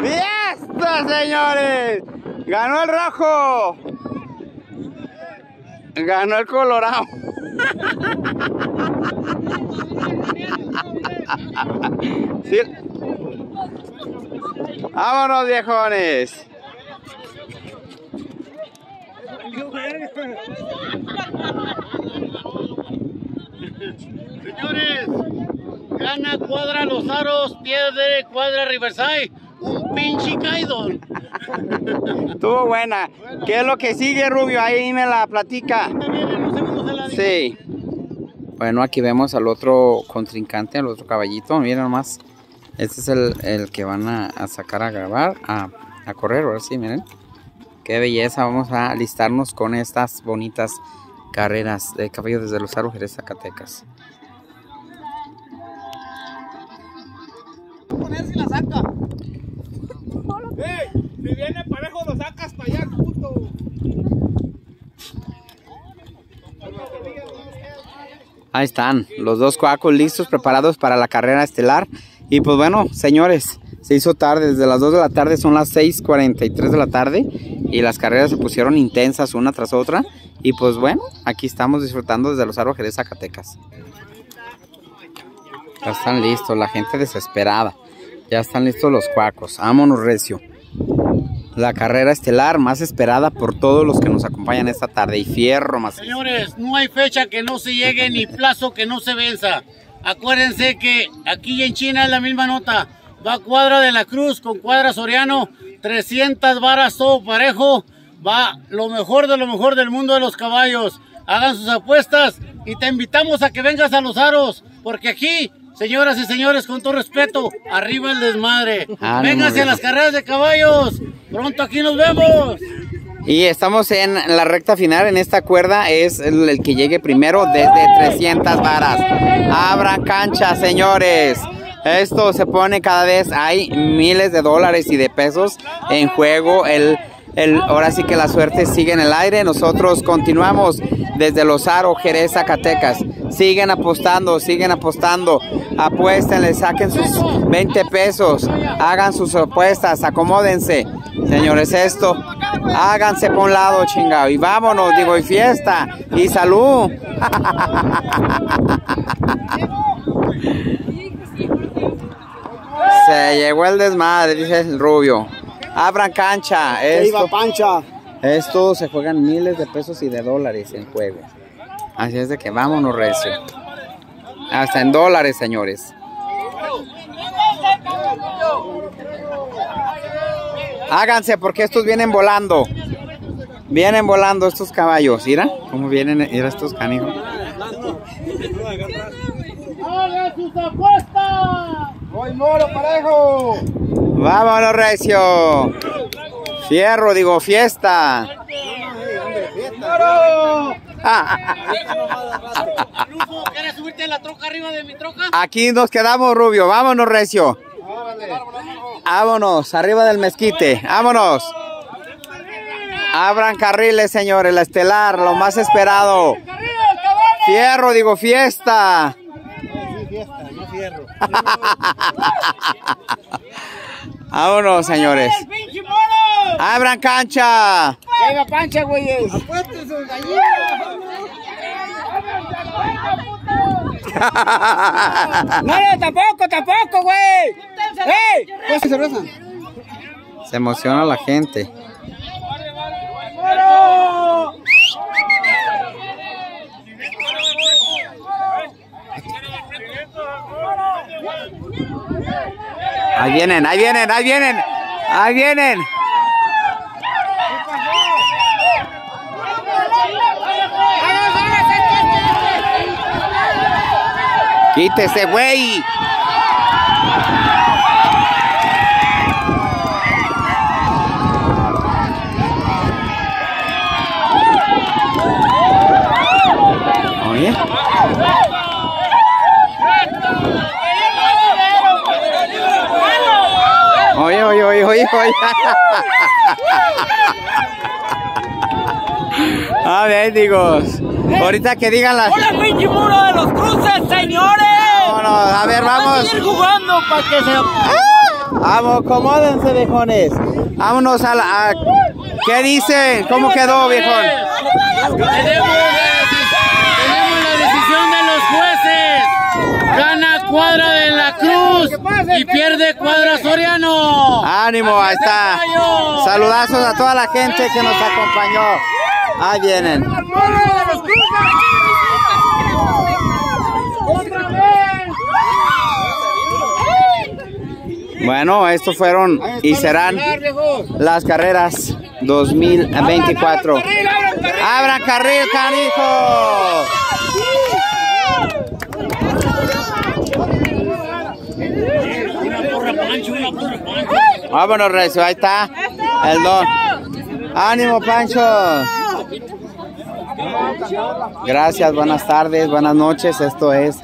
¡Fiesta, señores! ¡Ganó el rojo! Ganó el colorado. Sí. Vámonos, viejones. Señores, gana cuadra Los Aros, pierde cuadra Riverside. un pinche caidón. Estuvo buena. ¿Qué es lo que sigue, Rubio? Ahí me la platica. La. Sí. Bueno, aquí vemos al otro contrincante, al otro caballito. Miren nomás. Este es el, el que van a, a sacar a grabar, a, a correr. Ahora sí, miren. Qué belleza. Vamos a alistarnos con estas bonitas carreras de caballo desde los Jerez, Zacatecas. Si Ahí están, los dos cuacos listos, preparados para la carrera estelar. Y pues bueno, señores, se hizo tarde, desde las 2 de la tarde son las 6.43 de la tarde. Y las carreras se pusieron intensas una tras otra. Y pues bueno, aquí estamos disfrutando desde los Jerez, Zacatecas. Ya están listos, la gente desesperada. Ya están listos los cuacos. Vámonos, Recio. La carrera estelar más esperada por todos los que nos acompañan esta tarde. Y fierro más. Señores, no hay fecha que no se llegue ni plazo que no se venza. Acuérdense que aquí en China es la misma nota. Va Cuadra de la Cruz con Cuadra Soriano, 300 varas todo parejo. Va lo mejor de lo mejor del mundo de los caballos. Hagan sus apuestas y te invitamos a que vengas a los aros, porque aquí, señoras y señores, con todo respeto, arriba el desmadre. Ánimo, Vénganse a las carreras de caballos. Pronto aquí nos vemos. Y estamos en la recta final. En esta cuerda es el, el que llegue primero desde 300 varas. Abran cancha, señores. Esto se pone cada vez. Hay miles de dólares y de pesos en juego. El, el, ahora sí que la suerte sigue en el aire. Nosotros continuamos desde Los Aro, Jerez, Zacatecas. Siguen apostando, siguen apostando. Apuéstenle, saquen sus 20 pesos. Hagan sus apuestas, acomódense. Señores, esto, háganse por un lado, chingado. Y vámonos, digo, y fiesta. Y salud. Se llegó el desmadre, dice el rubio. Abran cancha. Esto, pancha. esto se juegan miles de pesos y de dólares en juego. Así es de que vámonos, recio. Hasta en dólares, señores. Háganse porque estos vienen volando. Vienen volando estos caballos. Mira cómo vienen mira estos canijos. ¡Hagan sus apuestas! ¡Voy moro parejo! Vámonos, recio. Fierro, digo, fiesta. Lujo, ¿quieres subirte a la troca arriba de mi troca? Aquí nos quedamos, Rubio. Vámonos, recio. Vámonos, arriba del mezquite. Vámonos. Abran carriles, señores. La estelar, lo más esperado. Fierro, digo, fiesta. Vámonos, señores. Abran cancha. ¡Venga, pancha, güeyes! ¡No, tampoco, tampoco, güey! ¡Ey! Se emociona la gente. Ahí vienen, ahí vienen, ahí vienen. Ahí vienen. Quítese, güey. Oye. Oye, oye, oye, oye. A ver, digo. Ahorita que digan las. ¡Hola, pinche muro de los cruces, señores! Vámonos, a ver, vamos. seguir jugando para que se... Vamos, acomódense, viejones. Vámonos a la. a- ¿Qué dicen? ¿Cómo quedó, viejón? Tenemos la, deci- tenemos la decisión de los jueces. Gana Cuadra de la Cruz y pierde Cuadra Soriano. Ánimo, ahí está. Saludazos a toda la gente que nos acompañó. Ahí vienen. Bueno, estos fueron y serán las carreras 2024. ¡Abran carril, canijo! Vámonos, Recio, ahí está el don. ¡Ánimo, Pancho! Gracias, buenas tardes, buenas noches. Esto es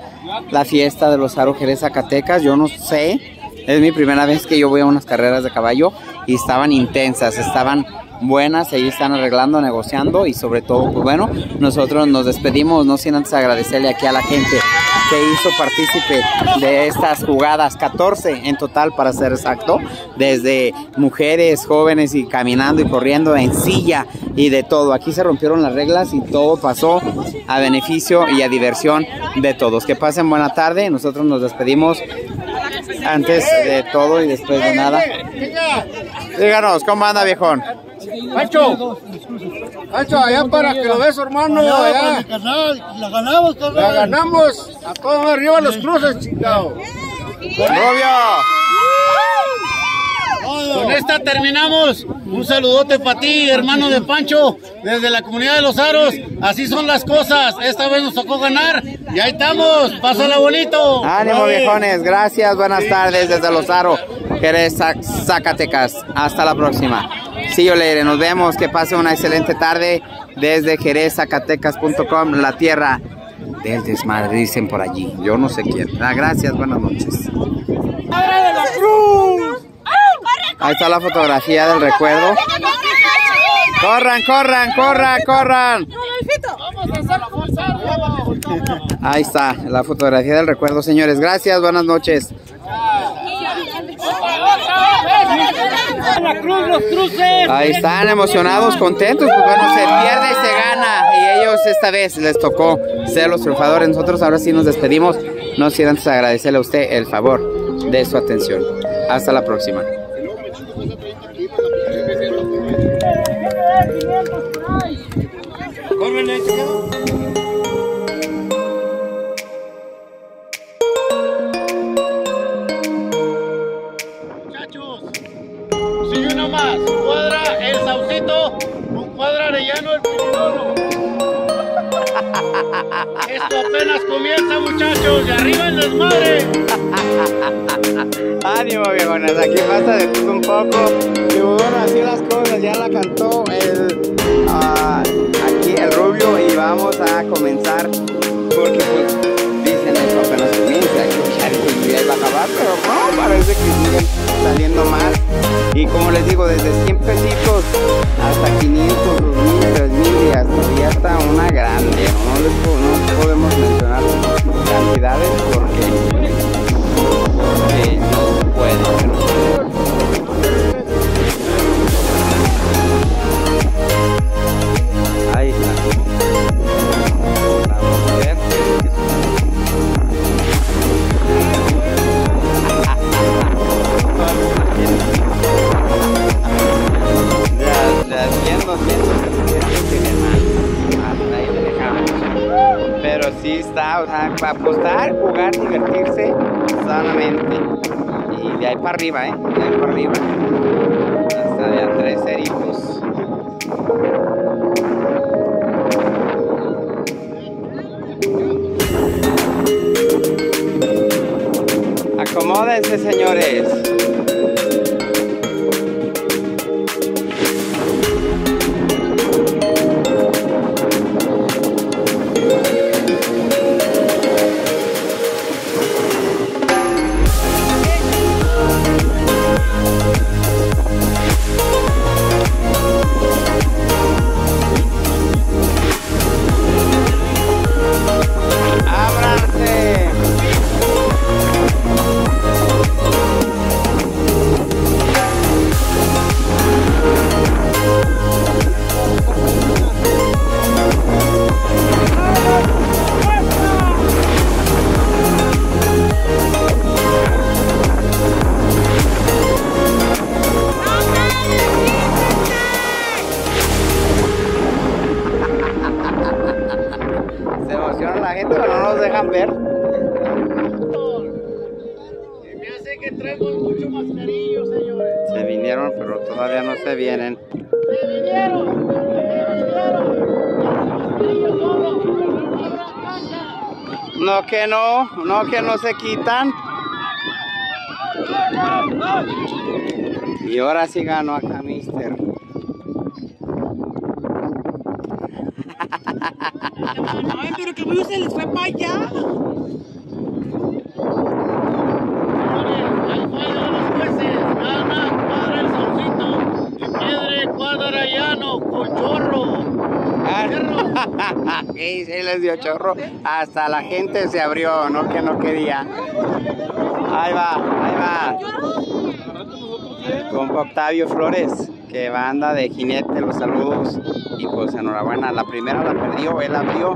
la fiesta de los Aro Jerez Zacatecas. Yo no sé, es mi primera vez que yo voy a unas carreras de caballo y estaban intensas, estaban buenas, ahí están arreglando, negociando y sobre todo, pues bueno, nosotros nos despedimos, no sin antes agradecerle aquí a la gente que hizo partícipe de estas jugadas, 14 en total para ser exacto, desde mujeres, jóvenes y caminando y corriendo en silla y de todo. Aquí se rompieron las reglas y todo pasó a beneficio y a diversión de todos. Que pasen buena tarde, nosotros nos despedimos antes de todo y después de nada. Díganos, ¿cómo anda viejón? Pancho, Pancho, allá para que lo veas, hermano. Allá. La ganamos, La ganamos. A todos arriba los cruces, chingado. Rubio. Con esta terminamos. Un saludote para ti, hermano de Pancho, desde la comunidad de Los Aros. Así son las cosas. Esta vez nos tocó ganar y ahí estamos. Pásala bonito. Ánimo viejones, gracias, buenas tardes desde Los Aros, Jerez, Zac- Zacatecas. Hasta la próxima. Sí, yo leeré, nos vemos, que pase una excelente tarde desde jerezzacatecas.com, la tierra del desmadre, dicen por allí. Yo no sé quién. Ah, gracias, buenas noches. Ahí está la fotografía del recuerdo. Corran, corran, corran, corran. Ahí está la fotografía del recuerdo, señores. Gracias, buenas noches. Ahí están emocionados, contentos, pues bueno, se pierde y se gana. Y ellos esta vez les tocó ser los triunfadores. Nosotros ahora sí nos despedimos. No sin antes agradecerle a usted el favor de su atención. Hasta la próxima. Esto apenas comienza, muchachos, y arriba el desmadre. Ánimo, viejones, aquí pasa de todo un poco. Tiburón, así las cosas, ya la cantó el, ah, aquí el rubio y vamos a comenzar porque pues dicen eso apenas comienza, que ya el día pero no, parece que siguen saliendo mal. Y como les digo, desde 100 pesitos hasta 500, 2000, 3000 y hasta, hasta una grande. No, les po- no podemos mencionar cantidades porque que no se. Pero sí está, o sea, para apostar, jugar, divertirse sanamente. Y de ahí para arriba, ¿eh? De ahí para arriba. Hasta de a tres. Acomódense, señores. Que no se quitan. Y ahora sí ganó acá, mister. Ay, pero que bueno se les fue para allá. Señores, al fallo de los jueces, gana Cuadra el Saucito y Piedre Cuadra Llano con chorro. Chorro. Hasta la gente se abrió, no que no quería. Ahí va, ahí va. Compa Octavio Flores, que va anda de jinete, los saludos. Y pues enhorabuena, la primera la perdió, él abrió.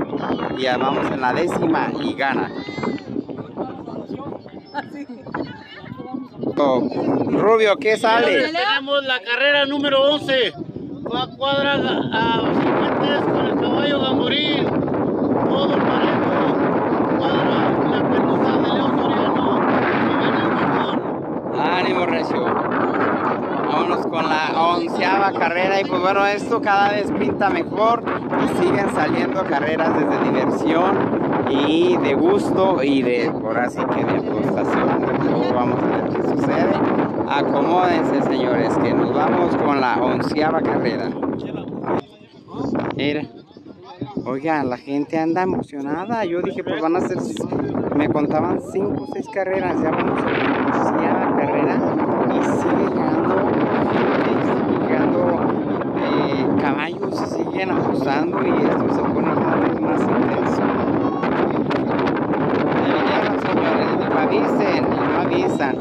Y ya vamos en la décima y gana. Oh, Rubio, ¿qué sale? Tenemos la carrera número 11. Va a cuadra a Fuentes con el caballo Gamborín. Todo parejo. Cuadra la pelusa de León Soriano. Y gana el mejor. Ánimo, Recio. Vámonos con la onceava carrera y pues bueno, esto cada vez pinta mejor y siguen saliendo carreras desde diversión y de gusto y de, por así que de apostación. Vamos a ver qué sucede. Acomódense, señores, que nos vamos con la onceava carrera. Mira. Oigan, la gente anda emocionada. Yo dije, pues van a ser, me contaban cinco o seis carreras. Ya vamos a la onceava carrera y sigue llegando gente, sigue llegando eh, caballos y siguen apostando y esto se pone cada vez más intenso. Ya vinieron, señores, no avisen, y no avisan.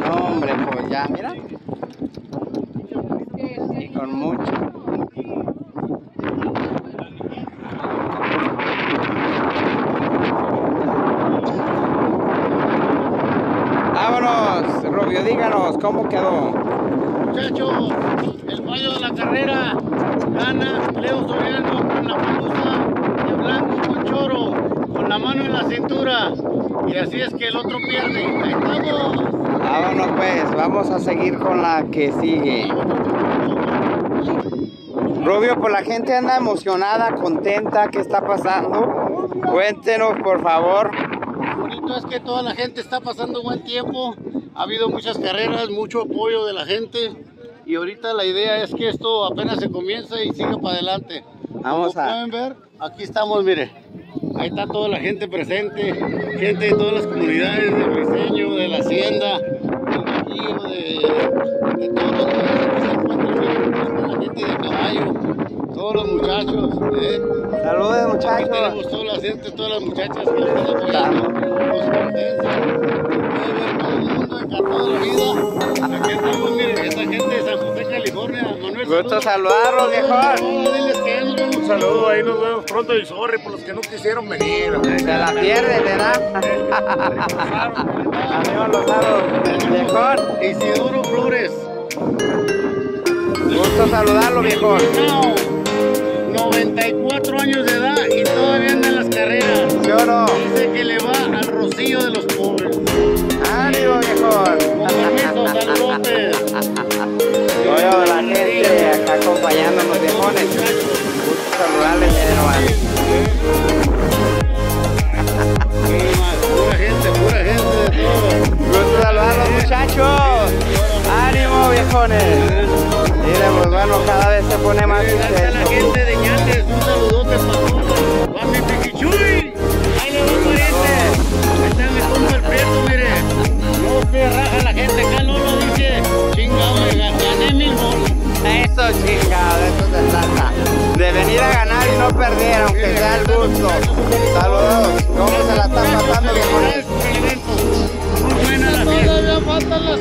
No, hombre, pues ya, mira. Y con mucho. Vámonos, Rubio, díganos, ¿cómo quedó? Muchachos, el fallo de la carrera gana Leo Soriano con la pelusa de blanco con choro, con la mano en la cintura. Y así es que el otro pierde. Ahí estamos. Vámonos pues, vamos a seguir con la que sigue. Rubio, pues la gente anda emocionada, contenta, ¿qué está pasando? Cuéntenos, por favor. Lo bonito es que toda la gente está pasando buen tiempo. Ha habido muchas carreras, mucho apoyo de la gente. Y ahorita la idea es que esto apenas se comienza y siga para adelante. Vamos Como a- pueden ver, aquí estamos, mire. Ahí está toda la gente presente, gente de todas las comunidades, del diseño, de la hacienda, del bajío, de, de todos los que se la gente de caballo, todos los muchachos. ¿eh? Saludos, Aquí muchachos. tenemos toda la gente, todas las muchachas que les están apoyando, los ver todo el mundo encantado de la vida. Aquí estamos, miren, esta gente de San José, California. Manuel, Gusto saludarlos, viejón. No, diles que ya nos vemos. Un saludo, ahí nos vemos pronto y sorry por los que no quisieron venir. Se la pierden, ¿verdad? Amigos los lados, viejón. Isidoro Flores. Gusto saludarlo, viejón. Now, 94 años de edad y todavía anda en las carreras. ¿Sí o no? Dice que le va al rocío de los pobres. Ánimo, viejón. Con permiso, saludotes. Oye, la gente acá acompañándonos, viejones. Gusto saludarles, nomás. Pura gente, pura gente de todo. Gusto saludarlos, muchachos. Viejones. Miren, pues bueno, cada vez se pone más Gracias a la intenso. gente de Ñates, un saludote para mi piquichuy. Ahí le va pariente. Está mi compa el prieto, mire. No se raja la gente acá, no lo dice. Chingado, me gané mil bolas. Eso, chingado, eso se trata. De venir a ganar y no perder, aunque sea el gusto. Saludos. ¿Cómo se la están pasando, viejones? Buena la fiesta. Todavía faltan las.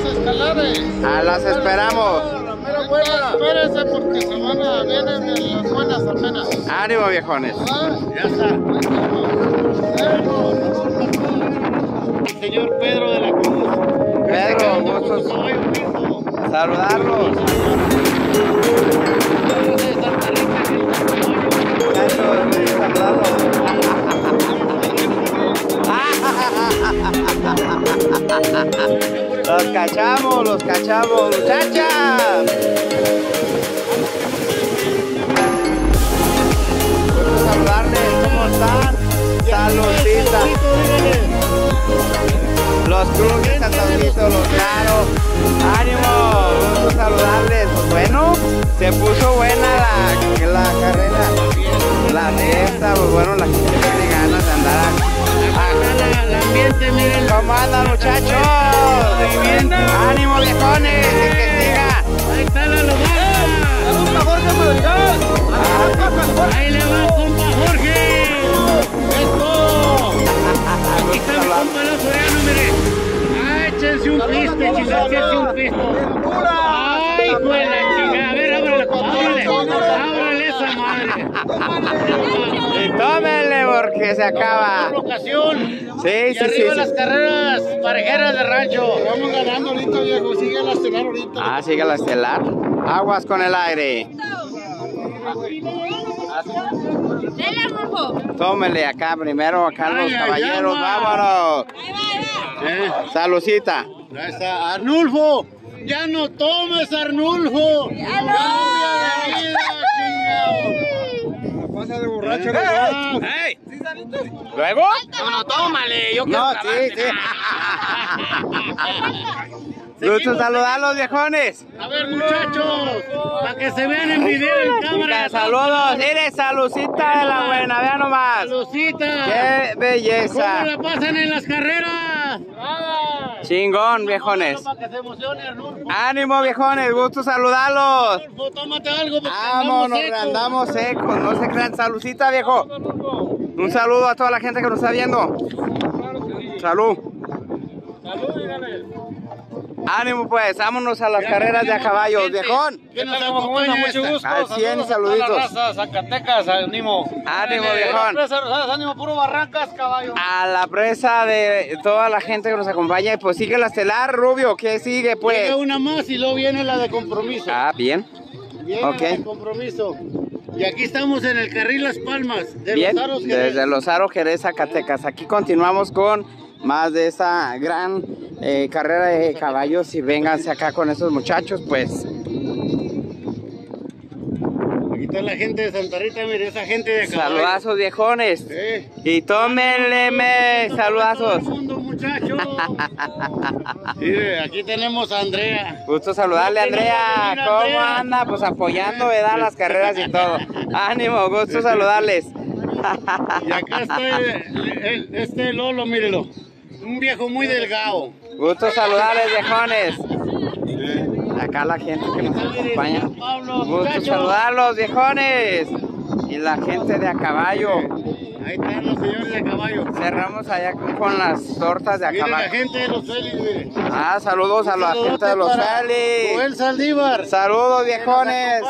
Ah, las esperamos. Espérense porque se van a, vienen las buenas apenas. Ánimo, viejones. Ya está. Señor Pedro de la Cruz. Pedro. Saludarlos. Los cachamos, los cachamos, muchachas. Gusto saludarles, ¿cómo están? Saludcita. Los cruces, Santaudito, los claros. ánimo, gusto saludarles. Pues bueno, se puso buena la, la carrera. La neta, pues bueno, la gente tiene ganas de andar. El, el ambiente, miren. ¿Cómo andan muchachos? ¡Ánimo viejones! ¡Que que siga! Ahí está la lomada. Ahí le va, compa Jorge. Esto. Aquí está mi compa el Soriano, mire. Ah, échense un piste, chingada, échense un piste. Ay, pues la chingada. A ver, ábrale, ábrale. Ábrale esa madre. Y tómenle porque se acaba. Otra ocasión. Sí, Y sí, sí. arriba sí. las carreras parejeras de rancho. Vamos ganando ahorita, viejo. Sigue la estelar ahorita. Ah, sigue la estelar. Aguas con el aire. Dele, Arnulfo. Tómenle acá primero, acá los caballeros. Vámonos. Ahí va, ahí va. Eh, Salucita. Ahí está, Arnulfo. Ya no tomes, Arnulfo. Ya no. Borracho. Ah, ¿Luego? No, no, tómale. Yo No, sí, sí. Gusto saludarlos, viejones. A ver, muchachos, para que se vean en video en cámara. Saludos. Mire, salucita de la buena. Vean nomás. Salucita. ¡Qué ¿Cómo belleza! la pasan en las carreras? Nada. Chingón, viejones. Para que se emocione, Arnulfo. Ánimo, viejones. Gusto saludarlos. Tómate algo porque Vámonos, secos. andamos secos. No se crean. Saludcita, viejo. Un saludo a toda la gente que nos está viendo. Salud. Ánimo, pues. Vámonos a las carreras de a caballos, viejón. ¿Qué nos acompaña Mucho gusto. Al 100 y Saludos a saluditos. toda la raza, Zacatecas, ánimo. Ánimo, viejón. Ánimo, puro Barrancas, caballo. A la presa de toda la gente que nos acompaña. Y pues sigue la estelar, Rubio. ¿Qué sigue, pues? Llega una más y luego viene la de compromiso. Ah, bien. Viene ok. la de compromiso. Y aquí estamos en el carril Las Palmas de Bien, los Aros Jerez. desde Los Aros Jerez, Zacatecas. Aquí continuamos con más de esa gran eh, carrera de caballos y vénganse acá con esos muchachos, pues. Aquí está la gente de Santa Rita, mire, esa gente de caballo. Saludazos viejones. Eh. Y tómenle me saludazos. muchachos. Mire, aquí tenemos a Andrea. Gusto saludarle No, Andrea. venir, ¿Cómo Andrea. anda? Pues apoyando, ¿verdad? Las carreras y todo. Ánimo, gusto saludarles. Y acá está el- el- este Lolo, mírelo. Un viejo muy delgado. Gusto saludarles viejones. Acá la gente que nos acompaña. Pablo, Gusto muchachos. saludarlos viejones. Y la gente de a caballo. Ahí están los señores de caballo. Cerramos allá con, las tortas de a Mire la caballo. gente de los. Ah, saludos a la gente de los Félix. Joel Saldívar. Saludos viejones.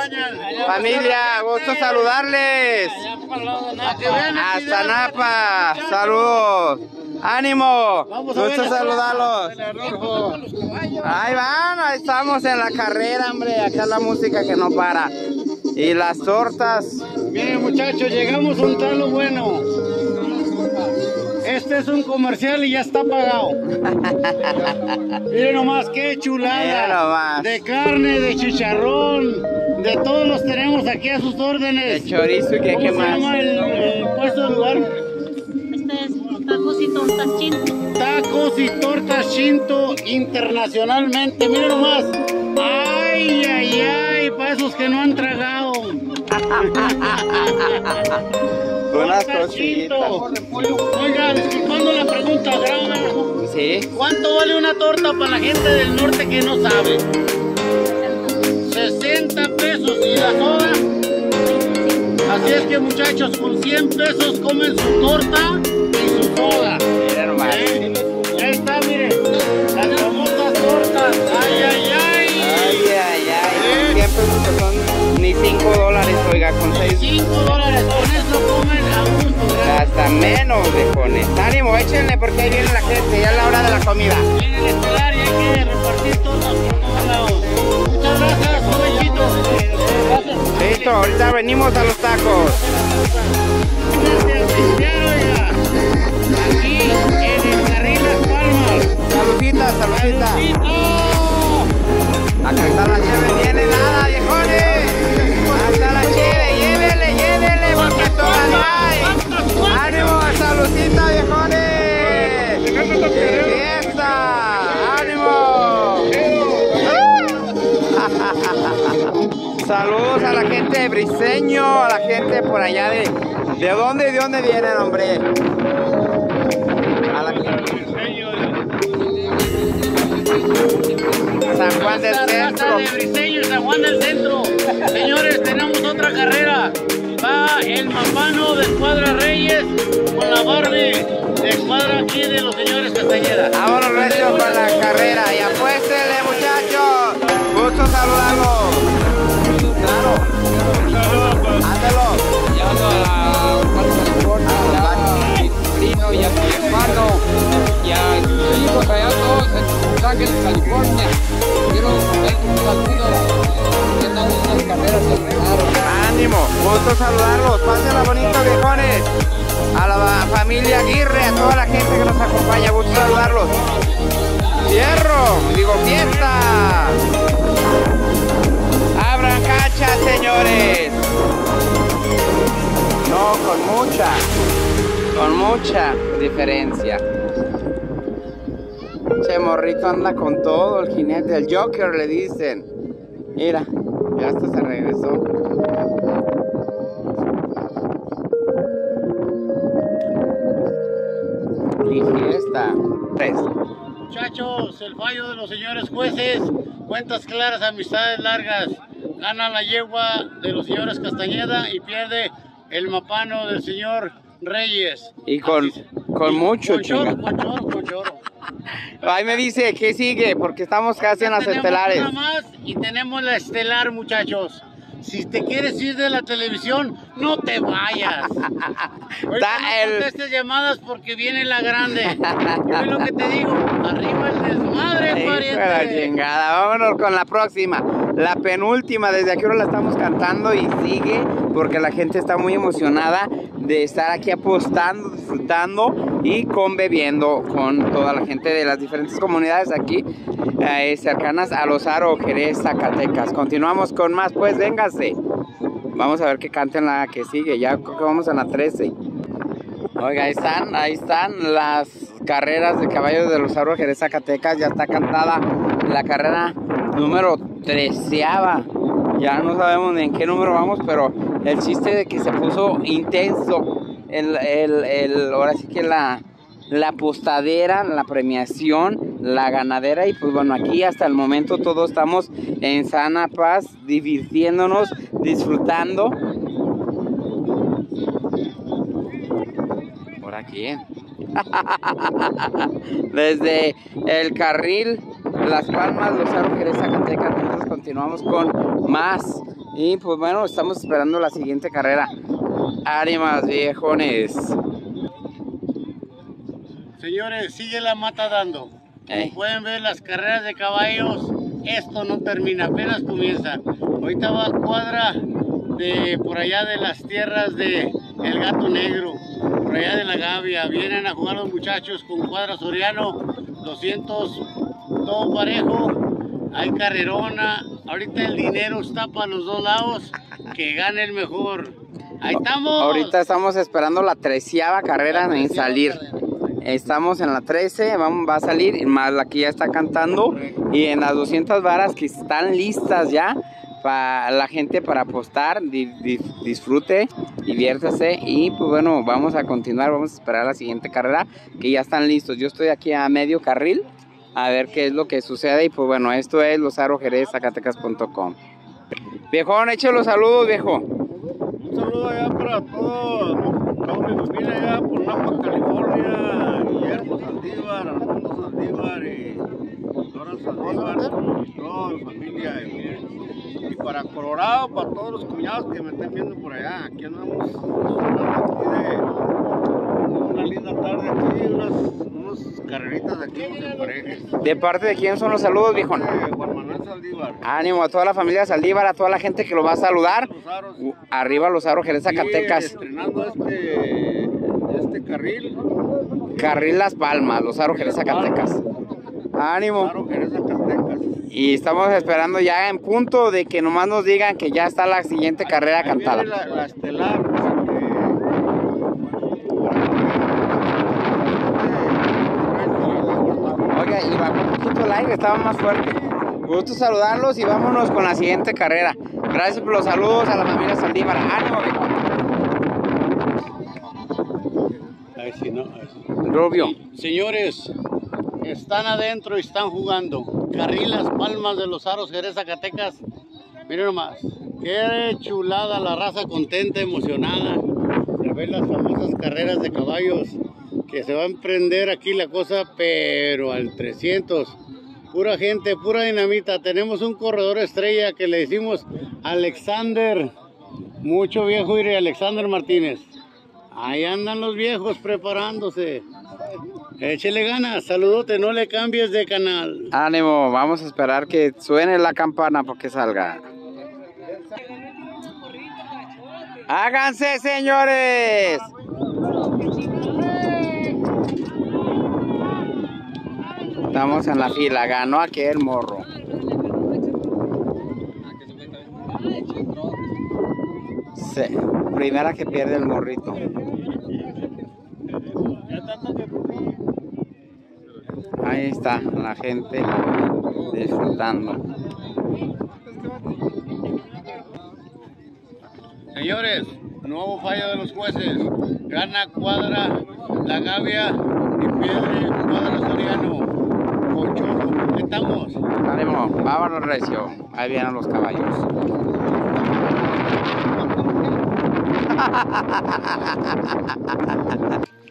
Familia, gusto saludarles. Hasta Napa. Saludos. Ánimo. Vamos a Gusto saludarlos. Ahí van, ahí estamos en la carrera, hombre. Acá la música que no para. Y las tortas. Miren muchachos, llegamos a un talo bueno. Este es un comercial y ya está pagado. Miren nomás qué chulada. Nomás. De carne, de chicharrón, de todos los tenemos aquí a sus órdenes. De chorizo y qué, ¿Cómo qué se más. llama el, el puesto del lugar? Este es tacos y tortas chin. Tacos y tortas Shinto internacionalmente. Miren nomás. Ay, ay, ay, para esos que no han tragado. Unas Torta cositas. Oiga, disculpando la pregunta, grábame. Sí. ¿Cuánto vale una torta para la gente del norte que no sabe? 60 pesos y la soda. Así es que muchachos, con 100 pesos comen su torta y su soda. ¿Eh? Ahí está, mire. Las famosas tortas. Ay, ay, ay. Ay, ay, ay. Siempre que son ni 5 dólares, oiga, con 6 5 dólares. Con eso comen a gusto. gracias. hasta menos, viejones. Ánimo, échenle porque ahí viene la gente, ya es la hora de la comida. En el estelar y hay que repartir tortas por todos lados. Muchas gracias, jovencitos. Listo, ahorita venimos a los tacos. Aquí en el carril Las Palmas. Saluditas, salucita. Acá está la cheve bien helada, viejones. Acá está la cheve, llévele, llévele, porque todavía hay. ¡Ánimo, salucita, viejones! De Briseño, a la gente por allá de... ¿De dónde, de dónde vienen, hombre? A la San Juan del Centro. de Briseño, San Juan del Centro. Señores, tenemos otra carrera. Va el Mapano de Escuadra Reyes con la Barbie de Escuadra aquí de los señores Castañeda. Vámonos recio con la carrera y apuéstele, muchachos. Gusto saludarlos. Y a allá todos en Los Ángeles, California. Quiero un saludo que andamos unas carreras de. Ánimo, gusto saludarlos. Pásenla bonito, viejones. A la familia Aguirre, a toda la gente que nos acompaña, gusto saludarlos. Cierro, digo fiesta. Abran cancha, señores. No, con mucha, con mucha diferencia. Che morrito anda con todo, el jinete, el Joker le dicen. Mira, ya hasta se regresó. Y fiesta. Tres. Muchachos, el fallo de los señores jueces, cuentas claras, amistades largas. Gana la yegua de los señores Castañeda y pierde el mapano del señor Reyes. Y con, con mucho Con choro, chinga. con choro, con choro. Ahí me dice que sigue, porque estamos casi en las Tenemos estelares. una más y tenemos la estelar, muchachos. Si te quieres ir de la televisión, no te vayas. Ahorita no el- contestes llamadas porque viene la grande. Yo es lo que te digo, arriba el desmadre, La chingada, vámonos con la próxima. La penúltima, desde aquí ahora la estamos cantando y sigue porque la gente está muy emocionada de estar aquí apostando, disfrutando y conviviendo con toda la gente de las diferentes comunidades aquí eh, cercanas a Los Aro, Jerez, Zacatecas. Continuamos con más, pues véngase. Vamos a ver que canten la que sigue, ya creo que vamos en la 13. Oiga, ahí están, ahí están las carreras de caballos de los Aro, Jerez, Zacatecas. Ya está cantada la carrera número treceava. Ya no sabemos ni en qué número vamos, pero el chiste de que se puso intenso. El, el, ahora sí que la, la apostadera, la premiación, la ganadera. Y pues bueno, aquí hasta el momento todos estamos en sana paz, divirtiéndonos, disfrutando. ¿Por aquí? Desde el carril Las Palmas, Los Jerez, Zacatecas, nosotros continuamos con más. Y pues bueno, estamos esperando la siguiente carrera. Ánimas, viejones. Señores, sigue la mata dando. Como Ey. pueden ver, las carreras de caballos, esto no termina, apenas comienza. Ahorita va cuadra de por allá de las tierras de El Gato Negro, por allá de la Gavia. Vienen a jugar los muchachos con cuadra Soriano, 200, todo parejo. Hay carrerona. Ahorita el dinero está para los dos lados. Que gane el mejor. Ahí estamos. Ahorita estamos esperando la treceava carrera en salir. Estamos en la 13, vamos, va a salir, más la que ya está cantando. Y en las 200 varas que están listas ya para la gente para apostar, di- di- disfrute, diviértase. Y pues bueno, vamos a continuar, vamos a esperar la siguiente carrera que ya están listos. Yo estoy aquí a medio carril a ver qué es lo que sucede. Y pues bueno, esto es Lozaro Jerez, Zacatecas.com. Viejón, eche los saludos, viejo. Un saludo allá para todo, toda mi familia allá por Napa, California, Guillermo Saldívar, Armando Saldívar y Dora Saldívar, toda mi familia. Y, para Colorado, para todos los cuñados que me estén viendo por allá, aquí andamos aquí de una linda tarde aquí, unas, unas carreritas de aquí en parejas. ¿De parte de quién son los saludos, viejón? De Juan Manuel Saldívar. Ánimo a toda la familia Saldívar, a toda la gente que lo va a saludar. Los Arriba los aros Jerez Zacatecas, estrenando este, este carril. Carril Las Palmas, los aros Jerez Zacatecas. Ánimo. Claro. Y estamos esperando ya en punto de que nomás nos digan que ya está la siguiente carrera Ahí cantada. La, la estelar. Oiga, y bajó un poquito el aire, estaba más fuerte. Gusto saludarlos y vámonos con la siguiente carrera. Gracias por los saludos a la familia Saldívar. Ánimo, viejo. Ahí sí, no, ahí sí. Rubio. Señores, están adentro y están jugando. Carril Las Palmas de los Aros, Jerez, Zacatecas. Miren nomás, qué chulada la raza contenta, emocionada de ver las famosas carreras de caballos que se va a emprender aquí la cosa, pero al 300. Pura gente, pura dinamita. Tenemos un corredor estrella que le decimos Alexander. Mucho viejo iré, Alexander Martínez. Ahí andan los viejos preparándose. Échele ganas, saludote, no le cambies de canal. Ánimo, vamos a esperar que suene la campana porque salga. Háganse, señores. Estamos en la fila, ganó aquel morro. Sí, primera que pierde el morrito. Ahí está la gente disfrutando. Señores, nuevo fallo de los jueces. Gana Cuadra, La Gavia y pierde Cuadra Soriano. Ocho, estamos. Ánimo, vámonos recio. Ahí vienen los caballos.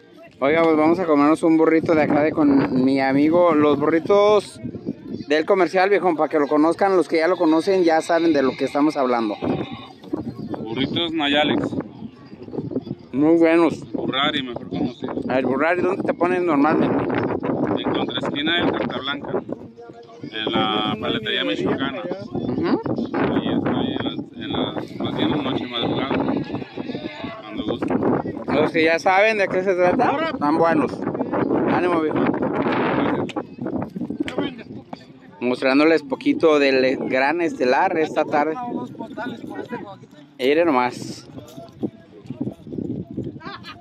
Oiga, pues vamos a comernos un burrito de acá de con mi amigo. Los burritos del comercial, viejo, para que lo conozcan. Los que ya lo conocen ya saben de lo que estamos hablando. Burritos Nayales, Muy buenos. Burrari, mejor conocido. El burrari, ¿dónde te ponen normalmente? En contraesquina del Carta Blanca, en la paletería mexicana. Ujú. Ahí estoy en las, en las, más bien en noche guste. Los que ya saben de qué se trata, están buenos. Ánimo, viejo. Mostrándoles poquito del gran estelar esta tarde. Mire nomás.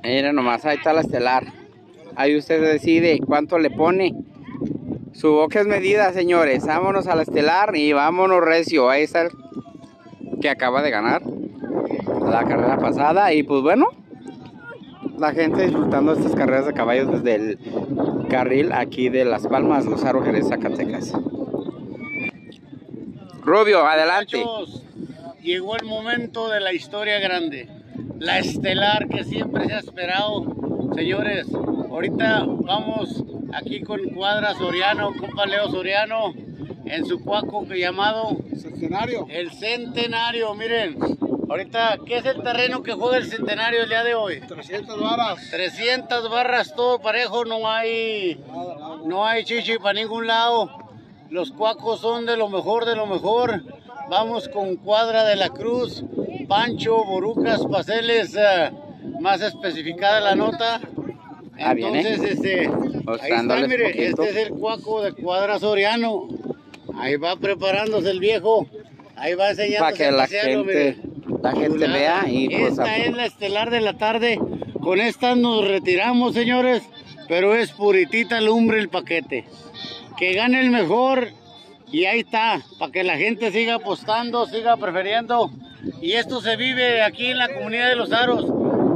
Mire nomás, ahí está la estelar. Ahí usted decide cuánto le pone. Su boca es medida, señores. Vámonos a la estelar y vámonos recio. Ahí está el que acaba de ganar la carrera pasada. Y pues bueno, la gente disfrutando estas carreras de caballos desde el carril aquí de Las Palmas, Los Jerez, Zacatecas. Rubio, adelante. Muchachos, llegó el momento de la historia grande. La estelar que siempre se ha esperado. Señores, ahorita vamos aquí con Cuadra Soriano, compa Leo Soriano, en su cuaco que llamado Centenario. el Centenario. Miren, ahorita, ¿qué es el terreno que juega el Centenario el día de hoy? 300 varas. 300 barras, todo parejo, no hay, no hay chichi para ningún lado. Los cuacos son de lo mejor, de lo mejor. Vamos con Cuadra de la Cruz, Pancho, Borucas, Paseles, eh, más especificada la nota. Ah, bien, ¿eh? Entonces, este, ahí está, mire, este es el cuaco de Cuadra Soriano. Ahí va preparándose el viejo. Ahí va enseñándose Para que a la pasearlo, gente, mire. La gente vea y pues Esta es la estelar de la tarde. Con esta nos retiramos, señores. Pero es puritita lumbre el paquete. Que gane el mejor. Y ahí está. Para que la gente siga apostando, siga prefiriendo. Y esto se vive aquí en la comunidad de Los Aros.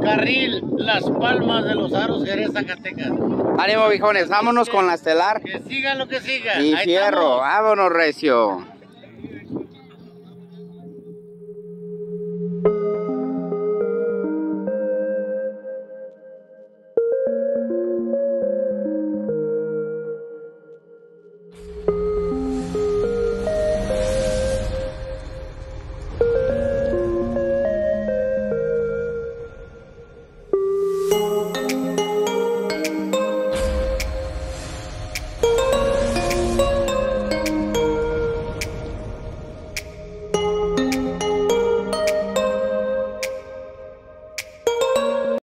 Carril, Las Palmas de Los Aros, Jerez, Zacatecas. ánimo, viejones, vámonos con la estelar Que siga lo que siga. y Ahí fierro, estamos. vámonos recio.